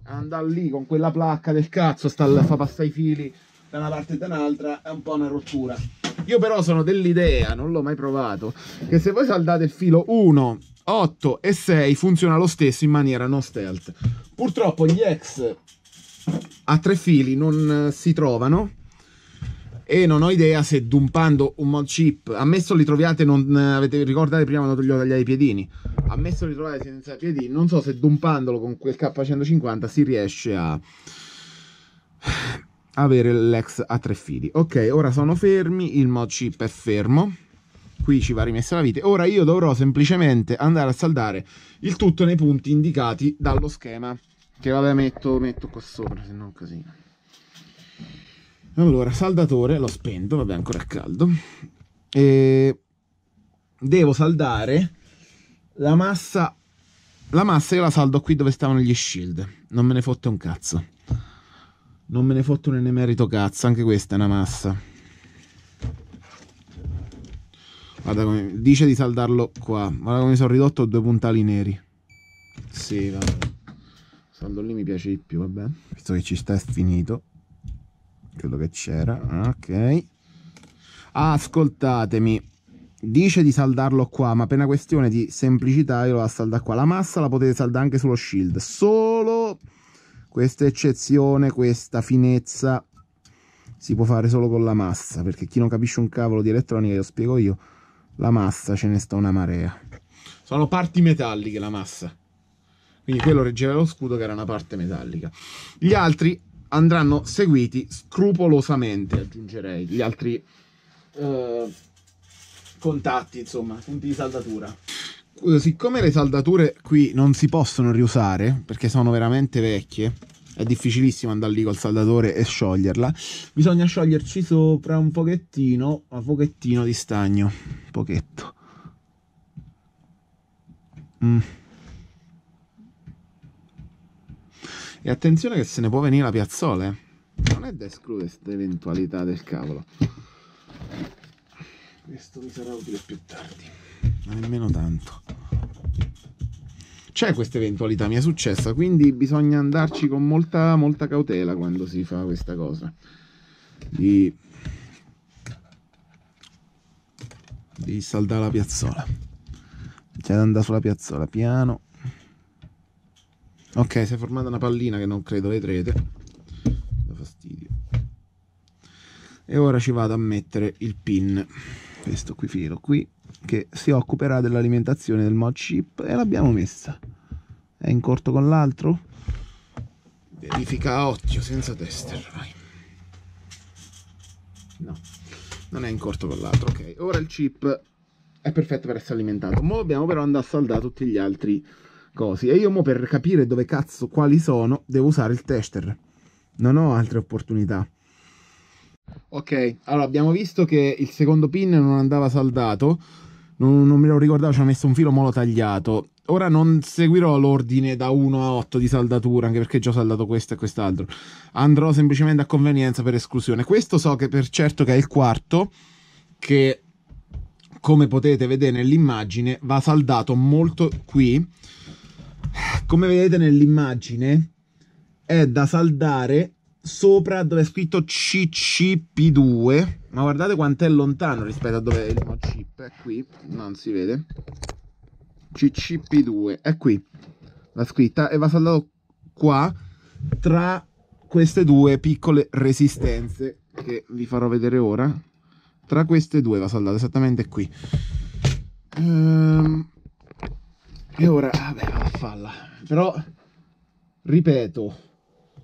andare lì con quella placca del cazzo sta a fa passare i fili da una parte e da un'altra è un po' una rottura. Io però sono dell'idea non l'ho mai provato che se voi saldate il filo 1 8 e 6 funziona lo stesso in maniera non stealth. Purtroppo gli ex a tre fili non si trovano e non ho idea se dumpando un mod chip ammesso li troviate non avete ricordate prima quando gli ho tagliato i piedini? Ammesso li trovate senza piedini non so se dumpandolo con quel K150 si riesce a avere l'ex a tre fili. Ok ora sono fermi il mod chip è fermo qui ci va rimessa la vite. Ora io dovrò semplicemente andare a saldare il tutto nei punti indicati dallo schema che vabbè metto, metto qua sopra se no casino. Allora saldatore l'ho spento vabbè ancora è caldo. E devo saldare la massa la massa io la saldo qui dove stavano gli shield. Non me ne fotte un cazzo. Non me ne fotte un emerito cazzo anche questa è una massa guarda come dice di saldarlo qua. Guarda come sono ridotto due puntali neri. Sì vabbè saldo lì mi piace di più vabbè visto che ci sta è finito. Quello che c'era ok. Ascoltatemi. Dice di saldarlo qua ma per una questione di semplicità io lo vado a saldare qua. La massa la potete saldare anche sullo shield. Solo questa eccezione questa finezza si può fare solo con la massa perché chi non capisce un cavolo di elettronica io spiego io la massa ce ne sta una marea. Sono parti metalliche la massa. Quindi quello reggeva lo scudo che era una parte metallica. Gli altri andranno seguiti scrupolosamente aggiungerei. Gli altri eh, contatti, insomma, punti di saldatura. Siccome le saldature qui non si possono riusare, perché sono veramente vecchie, è difficilissimo andare lì col saldatore e scioglierla, bisogna scioglierci sopra un pochettino, un pochettino di stagno, un pochetto. Mm. E attenzione che se ne può venire la piazzola, eh. Non è da escludere questa eventualità del cavolo questo mi sarà utile più tardi ma nemmeno tanto c'è questa eventualità mi è successa quindi bisogna andarci con molta molta cautela quando si fa questa cosa. Di di saldare la piazzola. C'è da andare sulla piazzola piano. Ok si è formata una pallina che non credo vedrete. Da fastidio. E ora ci vado a mettere il pin. Questo qui filo qui che si occuperà dell'alimentazione del mod chip e l'abbiamo messa. È in corto con l'altro? Verifica a occhio senza tester vai. no non è in corto con l'altro ok. Ora il chip è perfetto per essere alimentato. Ora dobbiamo però andare a saldare tutti gli altri cosi. E io mo per capire dove cazzo quali sono devo usare il tester. Non ho altre opportunità. Ok, allora abbiamo visto che il secondo pin non andava saldato, non, non me lo ricordavo, ci ha messo un filo molo tagliato. Ora non seguirò l'ordine da 1 a 8 di saldatura, anche perché già ho saldato questo e quest'altro. Andrò semplicemente a convenienza per esclusione. Questo so che per certo che è il quarto, che come potete vedere nell'immagine va saldato molto qui. Come vedete nell'immagine è da saldare sopra dove è scritto CCP2 ma guardate quanto è lontano rispetto a dove è il mod chip. È qui, non si vede. CCP2 è qui. La scritta e va saldato qua tra queste due piccole resistenze che vi farò vedere ora. Tra queste due va saldato esattamente qui. Ehm, e ora vabbè vado a farla. Però ripeto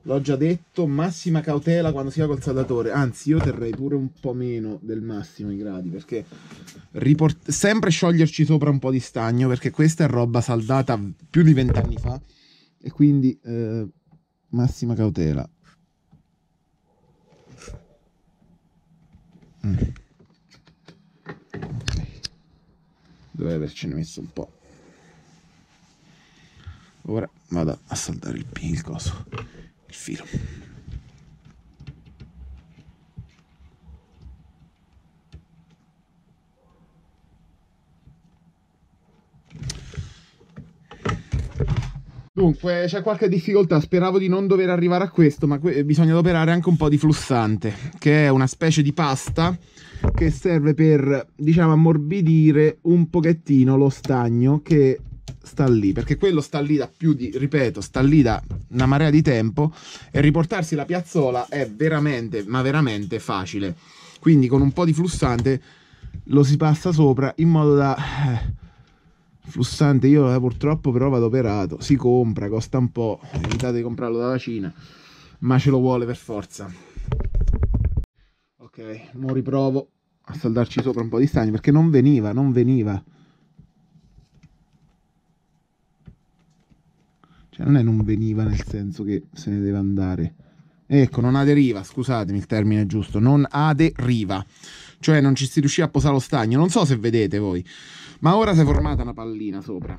l'ho già detto massima cautela quando si va col saldatore anzi io terrei pure un po' meno del massimo i gradi perché riport- sempre scioglierci sopra un po' di stagno perché questa è roba saldata più di vent'anni fa. E quindi eh, massima cautela. Mm. doveva avercene messo un po' ora vado a saldare il, il coso il filo. Dunque, c'è qualche difficoltà, speravo di non dover arrivare a questo, ma bisogna adoperare anche un po' di flussante, che è una specie di pasta che serve per, diciamo, ammorbidire un pochettino lo stagno che sta lì, perché quello sta lì da più di, ripeto, sta lì da una marea di tempo e riportarsi la piazzola è veramente, ma veramente facile. Quindi con un po' di flussante lo si passa sopra in modo da... Eh, flussante io eh, purtroppo però vado operato, si compra, costa un po', evitate di comprarlo dalla Cina, ma ce lo vuole per forza. Ok, ora riprovo a saldarci sopra un po' di stagno perché non veniva, non veniva. Cioè non è non veniva nel senso che se ne deve andare. Ecco, non aderiva, scusatemi il termine giusto, non aderiva. Cioè non ci si riusciva a posare lo stagno. Non so se vedete voi, ma ora si è formata una pallina sopra.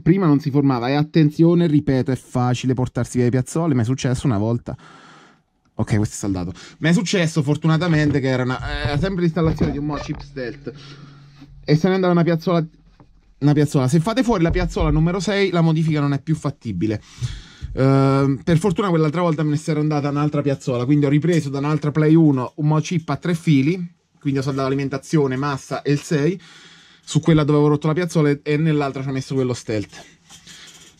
Prima non si formava e attenzione, ripeto, è facile portarsi via le piazzole, ma è successo una volta. Ok, questo è saldato. Mi è successo fortunatamente che era, una, era sempre l'installazione di un mod chip stealth e se ne andava una piazzola una piazzola. Se fate fuori la piazzola numero 6, la modifica non è più fattibile. Uh, per fortuna quell'altra volta me ne era andata un'altra piazzola, quindi ho ripreso da un'altra Play 1 un mo chip a tre fili, quindi ho saldato alimentazione, massa e il 6, su quella dove avevo rotto la piazzola e nell'altra ci ho messo quello stealth.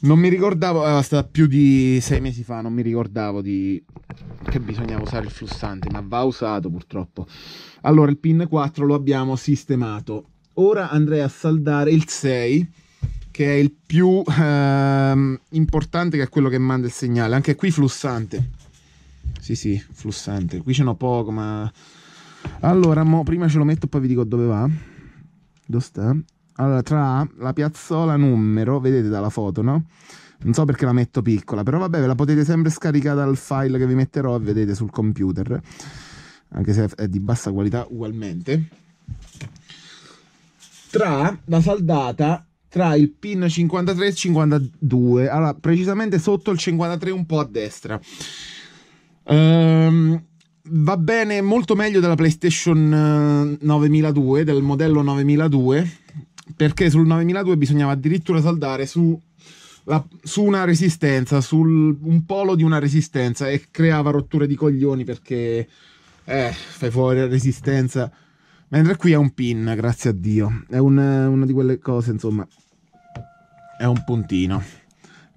Non mi ricordavo, era stata più di sei mesi fa, non mi ricordavo di... che bisognava usare il flussante, ma va usato purtroppo. Allora il pin 4 lo abbiamo sistemato ora andrei a saldare il 6 che è il più ehm, importante che è quello che manda il segnale. Anche qui flussante. Sì sì flussante. Qui ce n'ho poco ma allora mo, prima ce lo metto poi vi dico dove va. Dove sta? Allora tra la piazzola numero vedete dalla foto no? Non so perché la metto piccola però vabbè ve la potete sempre scaricare dal file che vi metterò e vedete sul computer anche se è di bassa qualità ugualmente tra la saldata tra il pin 53 e il 52 allora precisamente sotto il 53 un po' a destra. Um, va bene molto meglio della PlayStation 9002 eh, del modello 9002 perché sul 9002 bisognava addirittura saldare su, la, su una resistenza sul un polo di una resistenza e creava rotture di coglioni perché eh, fai fuori la resistenza Mentre qui è un pin, grazie a Dio. È una, una di quelle cose, insomma, è un puntino.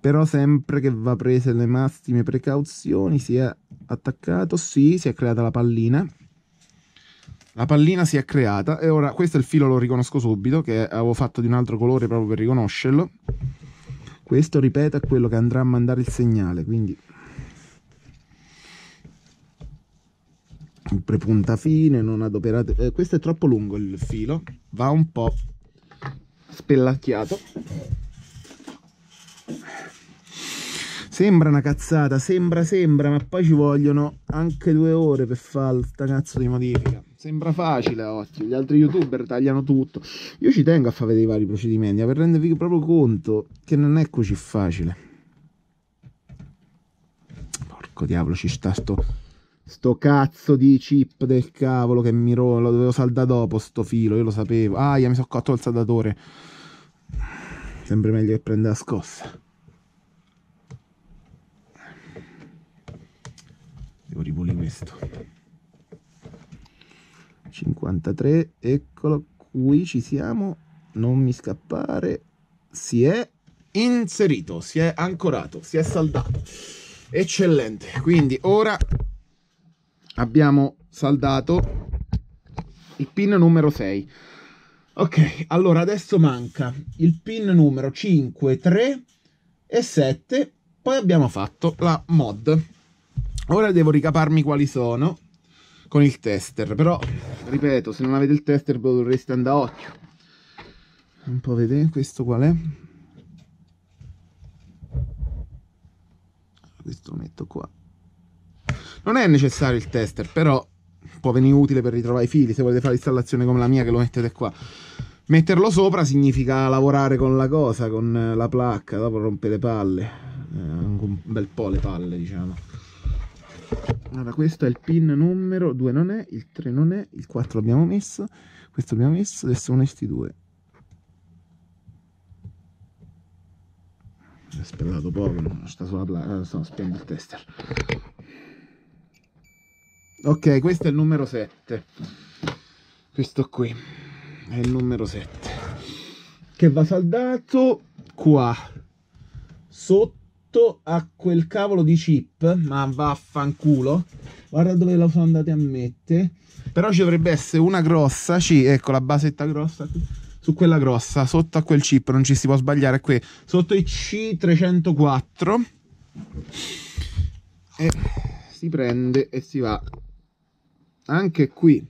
Però sempre che va prese le massime precauzioni, si è attaccato, sì, si è creata la pallina. La pallina si è creata e ora questo è il filo, lo riconosco subito, che avevo fatto di un altro colore proprio per riconoscerlo. Questo, ripeto, è quello che andrà a mandare il segnale, quindi prepunta fine, non adoperate... Eh, questo è troppo lungo il filo, va un po' spellacchiato. Sembra una cazzata, sembra, sembra, ma poi ci vogliono anche due ore per fare sta cazzo di modifica. Sembra facile occhio, gli altri youtuber tagliano tutto. Io ci tengo a far vedere i vari procedimenti, per rendervi proprio conto che non è così facile. Porco diavolo, ci sta sto Sto cazzo di chip del cavolo che mi rolla, lo dovevo saldare dopo sto filo, io lo sapevo. Ah, mi sono cotto il saldatore. Sempre meglio che prende la scossa. Devo ripulire questo. 53, eccolo qui, ci siamo. Non mi scappare. Si è inserito, si è ancorato, si è saldato. Eccellente. Quindi ora abbiamo saldato il pin numero 6. Ok, allora adesso manca il pin numero 5, 3 e 7. Poi abbiamo fatto la mod. Ora devo ricaparmi quali sono con il tester. Però, ripeto, se non avete il tester lo dovreste andare a occhio. Un po' vedete questo qual è? Questo lo metto qua. Non è necessario il tester, però può venire utile per ritrovare i fili. Se volete fare l'installazione come la mia, che lo mettete qua. Metterlo sopra significa lavorare con la cosa, con la placca, dopo rompe le palle. Eh, un bel po' le palle, diciamo. Allora, questo è il pin numero 2 non è, il 3 non è, il 4 l'abbiamo messo, questo abbiamo messo, adesso questi due. Ho spellato poco, sta sulla placa, sto spendo il tester. Ok, questo è il numero 7. Questo qui è il numero 7. Che va saldato qua. Sotto a quel cavolo di chip. Ma vaffanculo. Guarda dove lo sono andati a mettere. Però ci dovrebbe essere una grossa. Sì, ecco la basetta grossa qui. Su quella grossa, sotto a quel chip, non ci si può sbagliare qui. Sotto il C304. E si prende e si va anche qui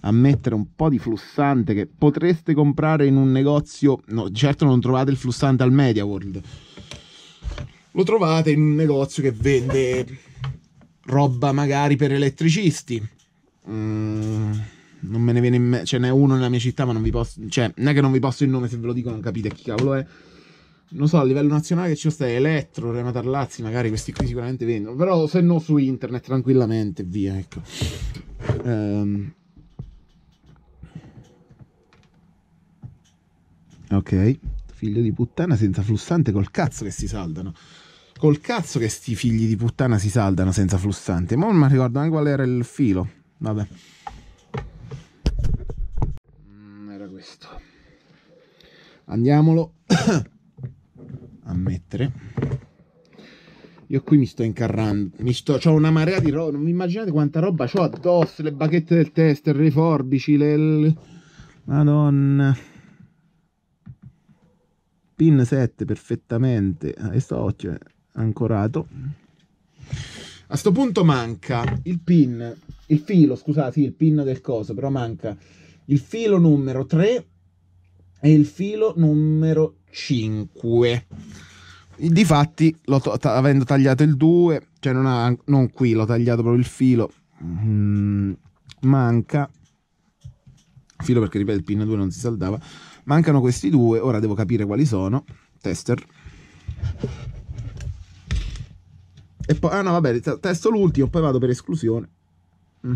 a mettere un po' di flussante che potreste comprare in un negozio. No certo non trovate il flussante al Media World. Lo trovate in un negozio che vende roba magari per elettricisti. Mm, non me ne viene in mente ce n'è uno nella mia città ma non vi posso cioè non è che non vi posso il nome se ve lo dico non capite chi cavolo è non so, a livello nazionale che ci sta Elettro, Rema Tarlazzi, magari questi qui sicuramente vendono, però se no su internet tranquillamente, via, ecco. Um, ok, figlio di puttana senza flussante col cazzo che si saldano. Col cazzo che sti figli di puttana si saldano senza flussante. Ma non mi ricordo anche qual era il filo. Vabbè. Mm, era questo. Andiamolo a mettere. Io qui mi sto incarrando, mi sto, ho una marea di roba, non vi immaginate quanta roba ho addosso, le bacchette del tester, le forbici, le... Madonna. Pin 7 perfettamente, questo occhio è ancorato. A sto punto manca il pin, il filo, scusate, sì, il pin del coso, però manca il filo numero 3 e il filo numero 5 Difatti, to- avendo tagliato il 2, cioè non, ha, non, qui, l'ho tagliato proprio il filo, mm, manca, filo perché ripeto il pin 2 non si saldava, mancano questi due, ora devo capire quali sono, tester. E poi, ah no vabbè, testo l'ultimo, poi vado per esclusione. Mm.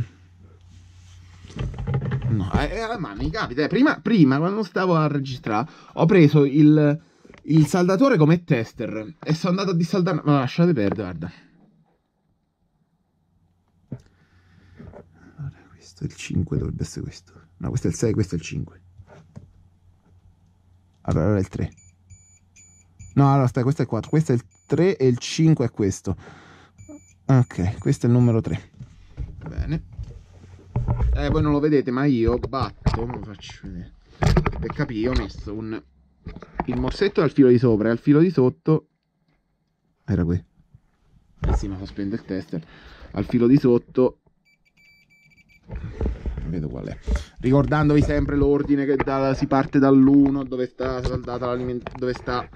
No, eh, eh, ma mi capita, eh, prima, prima quando stavo a registrare ho preso il il saldatore come tester e sono andato a dissaldare. Ma lasciate perdere, guarda. Allora, questo è il 5, dovrebbe essere questo. No, questo è il 6, questo è il 5. Allora, allora è il 3. No, allora aspetta, questo è il 4. Questo è il 3 e il 5 è questo. Ok, questo è il numero 3. Bene. Eh, voi non lo vedete, ma io batto, lo faccio vedere. Per capire, ho messo un il morsetto al filo di sopra e al filo di sotto era qui. Eh sì ma sospende il tester. Al filo di sotto vedo qual è. Ricordandovi sempre l'ordine che da, si parte dall'1 dove sta saldata dove sta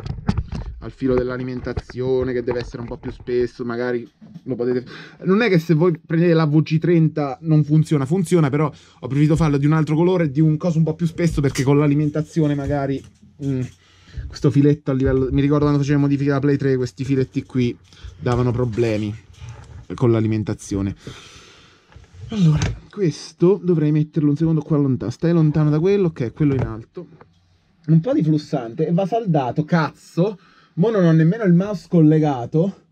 al filo dell'alimentazione che deve essere un po' più spesso magari lo potete non è che se voi prendete la VG30 non funziona funziona però ho preferito farlo di un altro colore di un coso un po' più spesso perché con l'alimentazione magari mm, questo filetto a livello... Mi ricordo quando facevo modifiche da Play 3, questi filetti qui davano problemi con l'alimentazione. Allora, questo dovrei metterlo un secondo qua lontano. Stai lontano da quello, ok, quello in alto. Un po' di flussante e va saldato, cazzo. Mo non ho nemmeno il mouse collegato.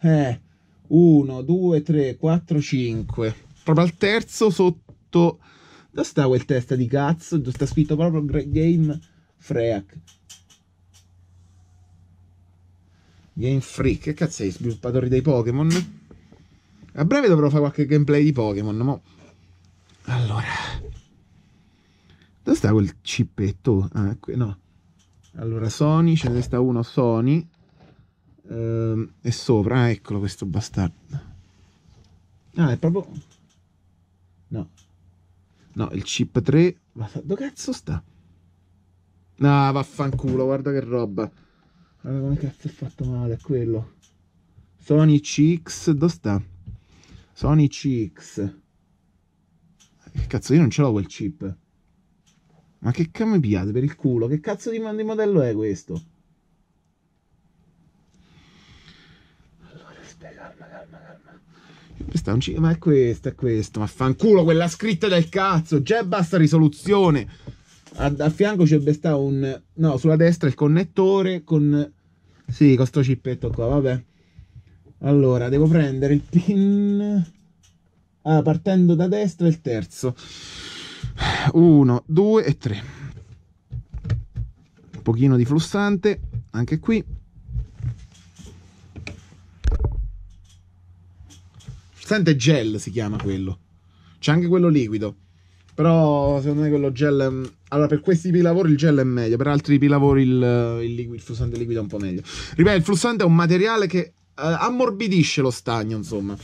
Eh, 1, 2, 3, 4, 5. Proprio al terzo sotto... Dove sta quel testa di cazzo? Dove sta scritto proprio Game Freak. Game Freak, che cazzo sei, sviluppatori dei Pokémon? A breve dovrò fare qualche gameplay di Pokémon, mo. Allora, Dove sta quel cippetto? Ah, no. Allora, Sony, ce ne sta uno Sony. Ehm, e sopra, ah, eccolo questo bastardo. Ah, è proprio... No. No, il chip 3... Dove cazzo sta? No, vaffanculo, guarda che roba. Guarda come cazzo è fatto male, quello. Sony CX, dove sta? Sony CX. Che cazzo, io non ce l'ho quel chip. Ma che cazzo piate per il culo? Che cazzo di, di modello è questo? Allora, aspetta, calma, calma, calma. Questa è un c... Ma è questo, è questo. Ma fanculo quella scritta del cazzo. Già basta risoluzione. A, a fianco c'è sta un... No, sulla destra il connettore con... Sì, con sto cippetto qua, vabbè. Allora, devo prendere il pin... Ah, partendo da destra il terzo. Uno, due e tre. Un pochino di flussante, anche qui. Flussante gel si chiama quello. C'è anche quello liquido. Però secondo me quello gel... Allora per questi tipi di lavori il gel è meglio, per altri tipi di lavori il, il, il flussante liquido è un po' meglio. Ripeto, il flussante è un materiale che ammorbidisce lo stagno, insomma.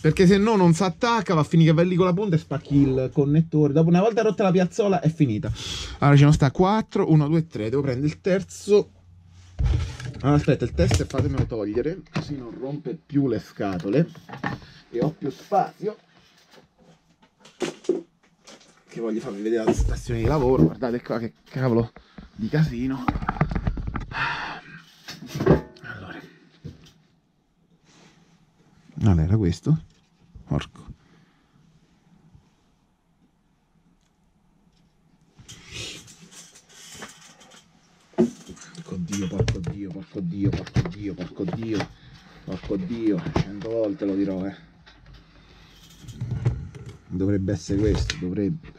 Perché se no non si attacca, va a finire che vai lì con la punta e spacchi il connettore. Dopo una volta rotta la piazzola è finita. Allora ce ne sta 4, 1, 2, 3. Devo prendere il terzo. Allora, aspetta, il tester fatemelo togliere, così non rompe più le scatole. E ho più spazio. Che voglio farvi vedere la stazione di lavoro. Guardate qua che cavolo di casino. Non era questo? Porco. Porco dio, porco dio, porco dio, porco dio, porco dio, porco dio, cento volte lo dirò, eh. Dovrebbe essere questo, dovrebbe.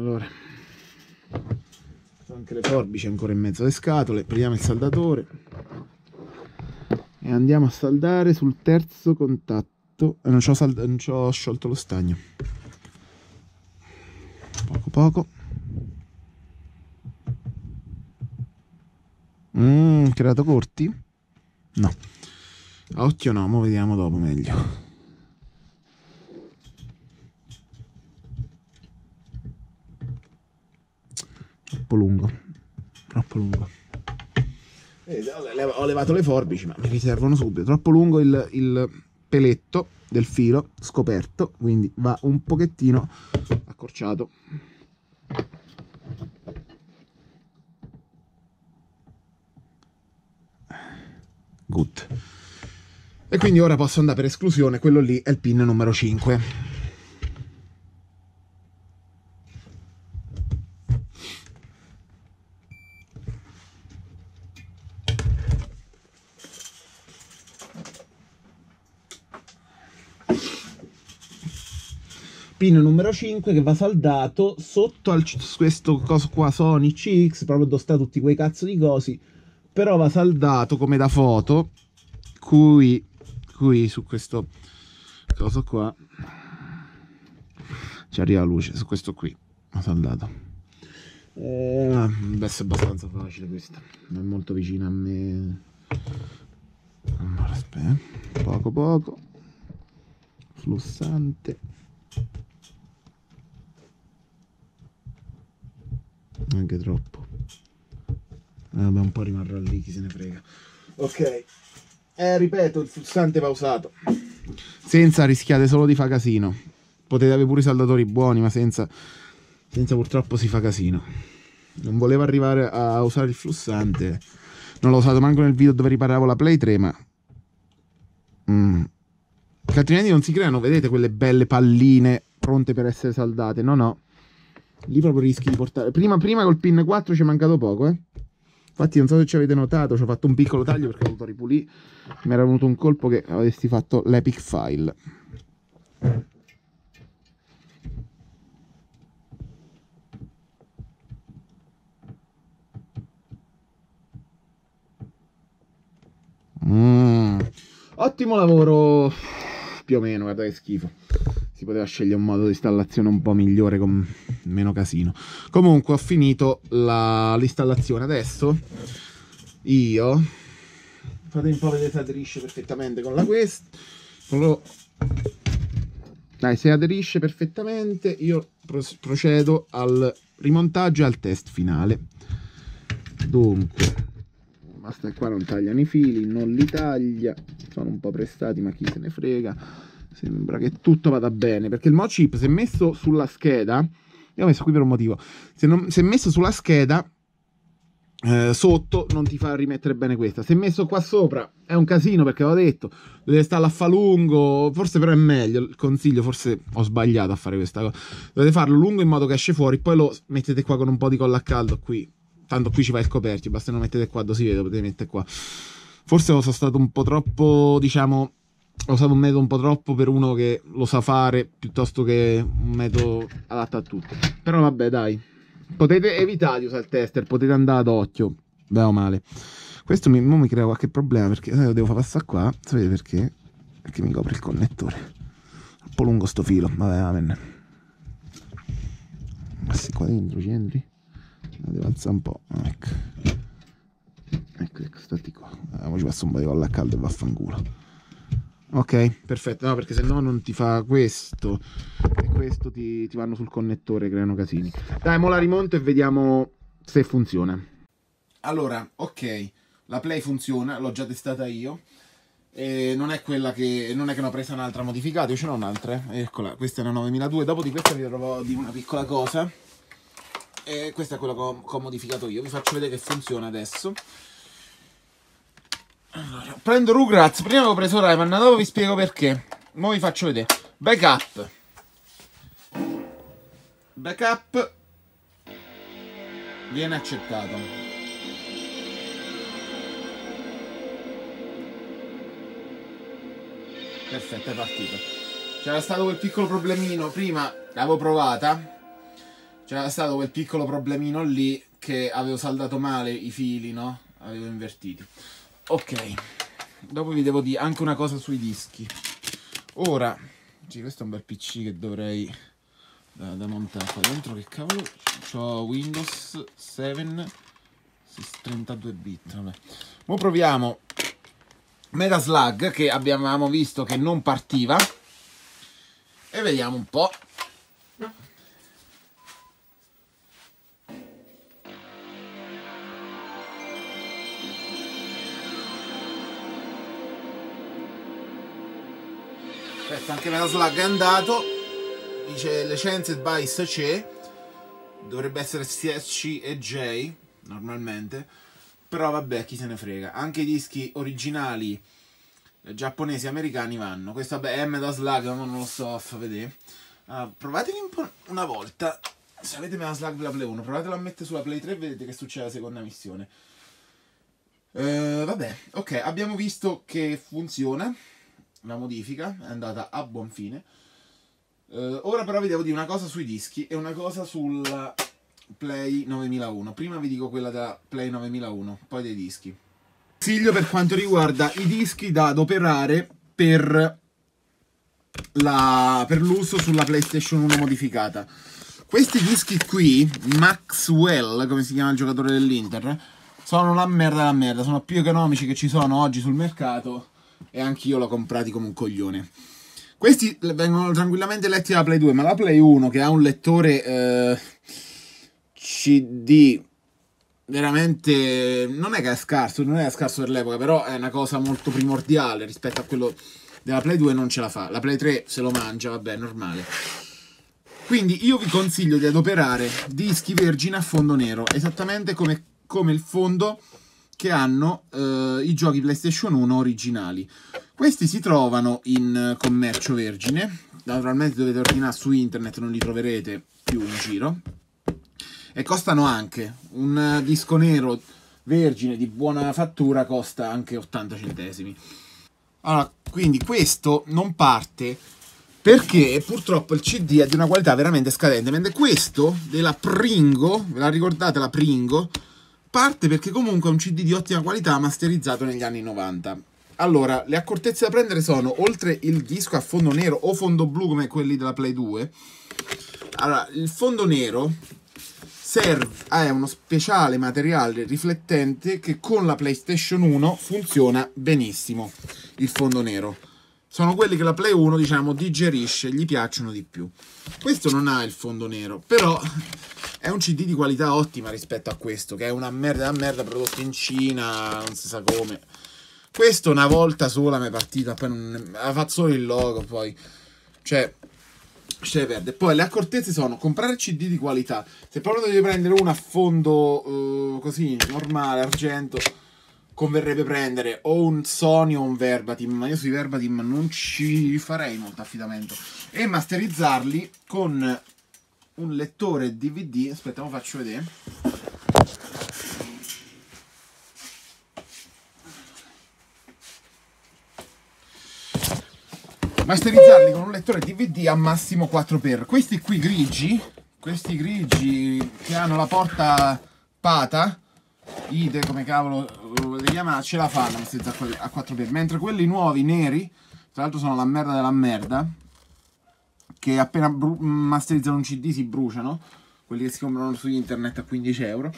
allora forbici ancora in mezzo alle scatole. Prendiamo il saldatore. E andiamo a saldare sul terzo contatto. Eh, non ci ho, ho sciolto lo stagno. Poco poco. Mm, creato corti? no. A occhio no, mo vediamo dopo meglio. Lungo troppo lungo. Eh, ho levato le forbici ma mi riservano subito. Troppo lungo il, il peletto del filo scoperto quindi va un pochettino accorciato. Good. E quindi ora posso andare per esclusione quello lì è il pin numero 5 pin numero 5 che va saldato sotto al questo coso qua Sony CX proprio dove sta tutti quei cazzo di cosi però va saldato come da foto qui qui su questo coso qua. Ci arriva la luce su questo qui va saldato. Eh, adesso è abbastanza facile questa non è molto vicina a me. Allora aspetta poco poco. Flussante anche troppo. Vabbè un po' rimarrà lì chi se ne frega. Ok. Eh, ripeto il pulsante va usato senza rischiate solo di fare casino. Potete avere pure i saldatori buoni ma senza, senza purtroppo si fa casino. Non volevo arrivare a usare il flussante. Non l'ho usato manco nel video dove riparavo la Play 3 ma mm. altrimenti non si creano vedete quelle belle palline pronte per essere saldate. No no Lì proprio rischi di portare. Prima, prima col pin 4 ci è mancato poco, eh. Infatti non so se ci avete notato, ci ho fatto un piccolo taglio perché ho voluto ripulire. Mi era venuto un colpo che avessi fatto l'epic file. Mm. Ottimo lavoro, più o meno, guarda che schifo. Si poteva scegliere un modo di installazione un po' migliore con meno casino. Comunque ho finito l'installazione. Adesso io fate un po' vedere se aderisce perfettamente con la quest. Lo... Dai, se aderisce perfettamente, io procedo al rimontaggio e al test finale. Dunque, basta che qua non tagliano i fili, non li taglia, sono un po' prestati ma chi se ne frega, sembra che tutto vada bene, perché il chip se messo sulla scheda, io ho messo qui per un motivo, se, non, se messo sulla scheda eh, sotto non ti fa rimettere bene questa. Se messo qua sopra è un casino perché ho detto, dovete stare a lungo, forse però è meglio, il consiglio, forse ho sbagliato a fare questa cosa. Dovete farlo lungo in modo che esce fuori, poi lo mettete qua con un po' di colla a caldo qui. Tanto qui ci va il coperchio, basta non mettete qua, si vede, potete mettere qua. Forse sono stato un po' troppo, diciamo, ho usato un metodo un po' troppo per uno che lo sa fare piuttosto che un metodo adatto a tutti. Però vabbè, dai. Potete evitare di usare il tester, potete andare ad occhio, beh o male. Questo mi, mi crea qualche problema perché lo devo far passare qua, sapete perché? Perché mi copre il connettore. Un po' lungo sto filo, vabbè, amen. Ma se qua dentro ci entri? La devo alzare un po', ecco. Ecco, ecco, stati qua. Eh, ci passo un po' di colla a caldo e vaffanculo. Ok, perfetto. No, perché se no non ti fa questo e questo ti, ti vanno sul connettore, creano casini. Dai, mo la rimonto e vediamo se funziona. Allora, ok, la Play funziona, l'ho già testata io. E non è quella che non è che ne ho presa un'altra modificata, io ce n'ho un'altra, eh. eccola, questa è una 9002. Dopo di questa vi trovo di una piccola cosa. E questa è quella che ho, che ho modificato io. Vi faccio vedere che funziona adesso. Allora, prendo Rugrats, prima avevo preso Rayman, dopo vi spiego perché. Ora vi faccio vedere. Backup. Backup viene accettato. Perfetto, è partito. C'era stato quel piccolo problemino, prima l'avevo provata. C'era stato quel piccolo problemino lì che avevo saldato male i fili, no? Avevo invertiti. Ok, dopo vi devo dire anche una cosa sui dischi. Ora, questo è un bel PC che dovrei da, da montare qua dentro. Che cavolo? Ho Windows 7 32 bit. Vabbè. Ora proviamo Metaslug che abbiamo visto che non partiva. E vediamo un po'. Aspetta, anche Metaslug è andato. Dice Licensed by SC. Dovrebbe essere CSC e J, normalmente. Però vabbè, chi se ne frega. Anche i dischi originali eh, giapponesi e americani vanno. Questo vabbè è Metaslug, ma non lo so, fa vedere. Uh, provateli un una volta. Se avete Metaslug della Play 1, provatelo a mettere sulla Play 3 e vedete che succede la seconda missione. Uh, vabbè, ok, abbiamo visto che funziona la modifica è andata a buon fine. Uh, ora però vi devo dire una cosa sui dischi e una cosa sulla Play 9001. Prima vi dico quella della Play 9001, poi dei dischi. Consiglio per quanto riguarda i dischi da adoperare per, la, per l'uso sulla PlayStation 1 modificata. Questi dischi qui, Maxwell, come si chiama il giocatore dell'Inter, sono la merda la merda, sono più economici che ci sono oggi sul mercato e anch'io l'ho comprati come un coglione. Questi vengono tranquillamente letti dalla Play 2, ma la Play 1 che ha un lettore eh, CD veramente non è che è scarso, non è scarso per l'epoca, però è una cosa molto primordiale rispetto a quello della Play 2 non ce la fa. La Play 3 se lo mangia, vabbè, è normale. Quindi io vi consiglio di adoperare dischi vergine a fondo nero, esattamente come, come il fondo che hanno eh, i giochi PlayStation 1 originali. Questi si trovano in commercio vergine, naturalmente dovete ordinare su internet, non li troverete più in giro. E costano anche un disco nero vergine di buona fattura costa anche 80 centesimi. Allora, quindi questo non parte perché purtroppo il CD è di una qualità veramente scadente, mentre questo della Pringo, ve la ricordate la Pringo? Parte perché comunque è un CD di ottima qualità masterizzato negli anni 90. Allora, le accortezze da prendere sono, oltre il disco a fondo nero o fondo blu come quelli della Play 2, allora, il fondo nero serve, è uno speciale materiale riflettente che con la PlayStation 1 funziona benissimo, il fondo nero sono quelli che la Play 1 diciamo digerisce, gli piacciono di più. Questo non ha il fondo nero, però è un CD di qualità ottima rispetto a questo, che è una merda da merda prodotto in Cina, non si sa come. Questo una volta sola mi è partita, poi non, ha fatto solo il logo, poi cioè ce perde. Poi le accortezze sono comprare CD di qualità. Se proprio devi prendere uno a fondo uh, così normale, argento converrebbe prendere o un Sony o un Verbatim, ma io sui Verbatim non ci farei molto affidamento, e masterizzarli con un lettore DVD, aspetta, lo faccio vedere. Masterizzarli con un lettore DVD a massimo 4x. Questi qui grigi, questi grigi che hanno la porta pata, ide come cavolo li chiama ce la fanno a 4x mentre quelli nuovi neri tra l'altro sono la merda della merda che appena masterizzano un cd si bruciano quelli che si comprano su internet a 15 euro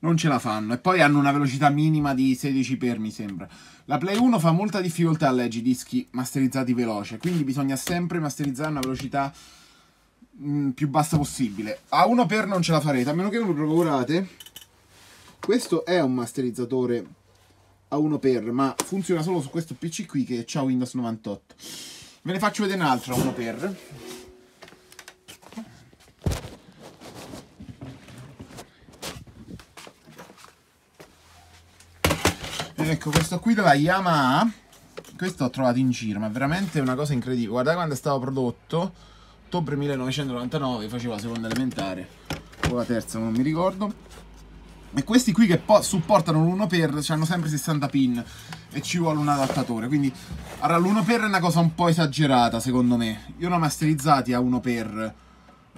non ce la fanno. E poi hanno una velocità minima di 16 per mi sembra. La Play 1 fa molta difficoltà a leggere i dischi masterizzati veloce quindi bisogna sempre masterizzare a una velocità mh, più bassa possibile. A 1 per non ce la farete a meno che non lo procurate questo è un masterizzatore a 1 per ma funziona solo su questo PC qui che ha Windows 98 ve ne faccio vedere un altro a 1 per ecco questo qui della Yamaha questo ho trovato in giro ma è veramente una cosa incredibile guardate quando è stato prodotto ottobre 1999 facevo la seconda elementare o la terza non mi ricordo e questi qui che supportano l'1 per hanno sempre 60 pin e ci vuole un adattatore. Quindi, allora, l'1 per è una cosa un po' esagerata secondo me. Io ne ho masterizzati a 1 per,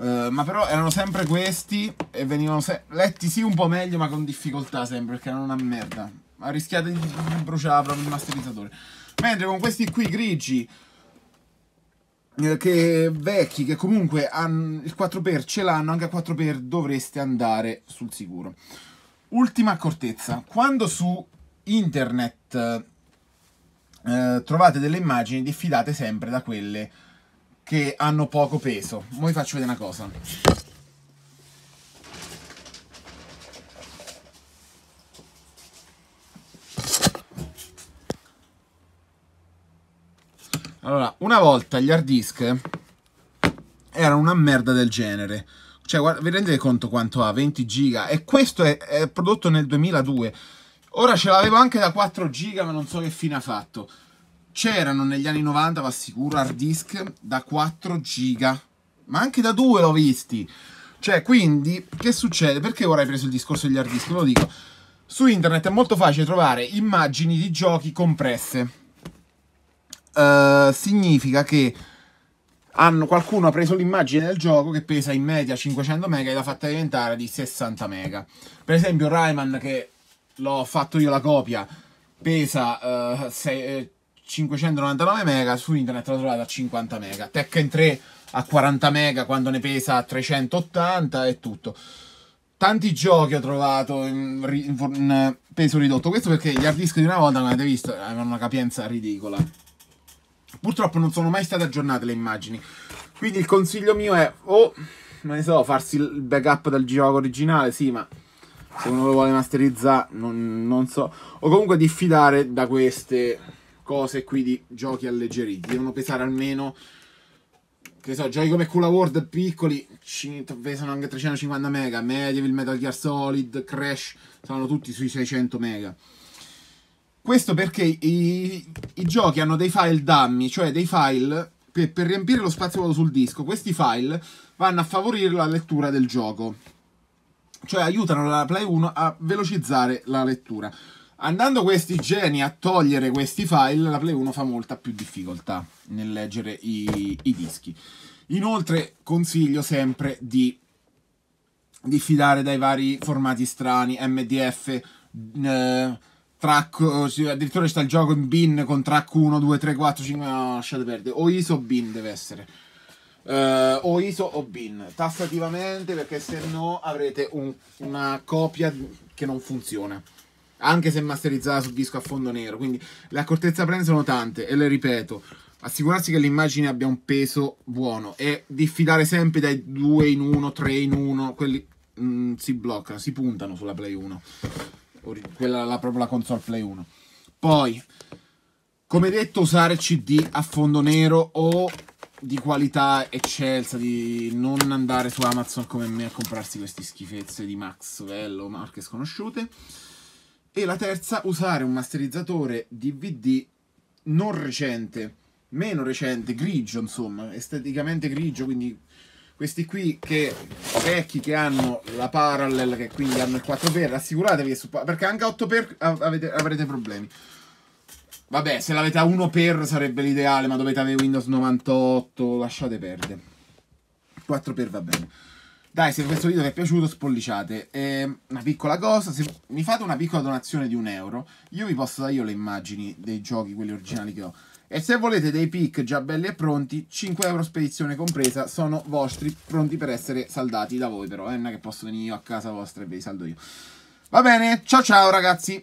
eh, ma però erano sempre questi e venivano letti sì un po' meglio, ma con difficoltà sempre perché erano una merda. Rischiate di, di bruciare proprio il masterizzatore. Mentre con questi qui grigi eh, che vecchi che comunque hanno il 4x ce l'hanno anche a 4x dovreste andare sul sicuro Ultima accortezza, quando su internet eh, trovate delle immagini diffidate sempre da quelle che hanno poco peso. Ora vi faccio vedere una cosa. Allora, una volta gli hard disk erano una merda del genere cioè, guarda, vi rendete conto quanto ha? 20 giga. E questo è, è prodotto nel 2002. Ora ce l'avevo anche da 4 giga, ma non so che fine ha fatto. C'erano negli anni 90, vi assicuro, hard disk da 4 giga. Ma anche da 2 l'ho visti. Cioè, quindi, che succede? Perché ora hai preso il discorso degli hard disk? Ve lo dico. Su internet è molto facile trovare immagini di giochi compresse. Uh, significa che hanno, qualcuno ha preso l'immagine del gioco che pesa in media 500 mega e l'ha fatta diventare di 60 mega. Per esempio Rayman, che l'ho fatto io la copia, pesa uh, sei, 599 mega, su internet l'ho trovato a 50 mega. Tekken 3 a 40 mega quando ne pesa 380 e tutto. Tanti giochi ho trovato in, in, in peso ridotto. Questo perché gli hard disk di una volta, come avete visto, avevano una capienza ridicola. Purtroppo non sono mai state aggiornate le immagini. Quindi il consiglio mio è o, non ne so, farsi il backup del gioco originale, sì, ma se uno lo vuole masterizzare, non, non so. O comunque diffidare da queste cose qui di giochi alleggeriti. Devono pesare almeno che so, giochi come Cool World piccoli pesano anche 350 mega, Medieval, Metal Gear Solid, Crash, sono tutti sui 600 mega. Questo perché i, i giochi hanno dei file dummy, cioè dei file per, per riempire lo spazio vuoto sul disco. Questi file vanno a favorire la lettura del gioco. cioè aiutano la Play 1 a velocizzare la lettura. Andando questi geni a togliere questi file, la Play 1 fa molta più difficoltà nel leggere i, i dischi. Inoltre consiglio sempre di diffidare dai vari formati strani, MDF, eh, track, addirittura c'è il gioco in bin con track 1, 2, 3, 4, 5, no, lasciate perdere, o ISO o bin deve essere. Uh, o ISO o bin. Tassativamente perché se no avrete un, una copia che non funziona. Anche se masterizzata su disco a fondo nero. Quindi le accortezze prende sono tante e le ripeto assicurarsi che l'immagine abbia un peso buono e diffidare sempre dai 2 in 1 3 in 1 quelli mm, si bloccano si puntano sulla Play 1 quella la, proprio la console Play 1 poi come detto usare CD a fondo nero o di qualità eccelsa, di non andare su Amazon come me a comprarsi queste schifezze di Maxwell o marche sconosciute. E la terza, usare un masterizzatore DVD non recente, meno recente, grigio insomma, esteticamente grigio, quindi questi qui che vecchi che hanno la parallel, che quindi hanno il 4x, assicuratevi che su, perché anche a 8x avete, avrete problemi. Vabbè, se l'avete a 1 per sarebbe l'ideale, ma dovete avere Windows 98, lasciate perdere. 4 per va bene. Dai, se questo video vi è piaciuto spolliciate. E una piccola cosa, se mi fate una piccola donazione di un euro, io vi posso dare io le immagini dei giochi, quelli originali che ho. E se volete dei pick già belli e pronti, 5 euro spedizione compresa, sono vostri, pronti per essere saldati da voi però. Eh, non è che posso venire io a casa vostra e ve li saldo io. Va bene, ciao ciao ragazzi!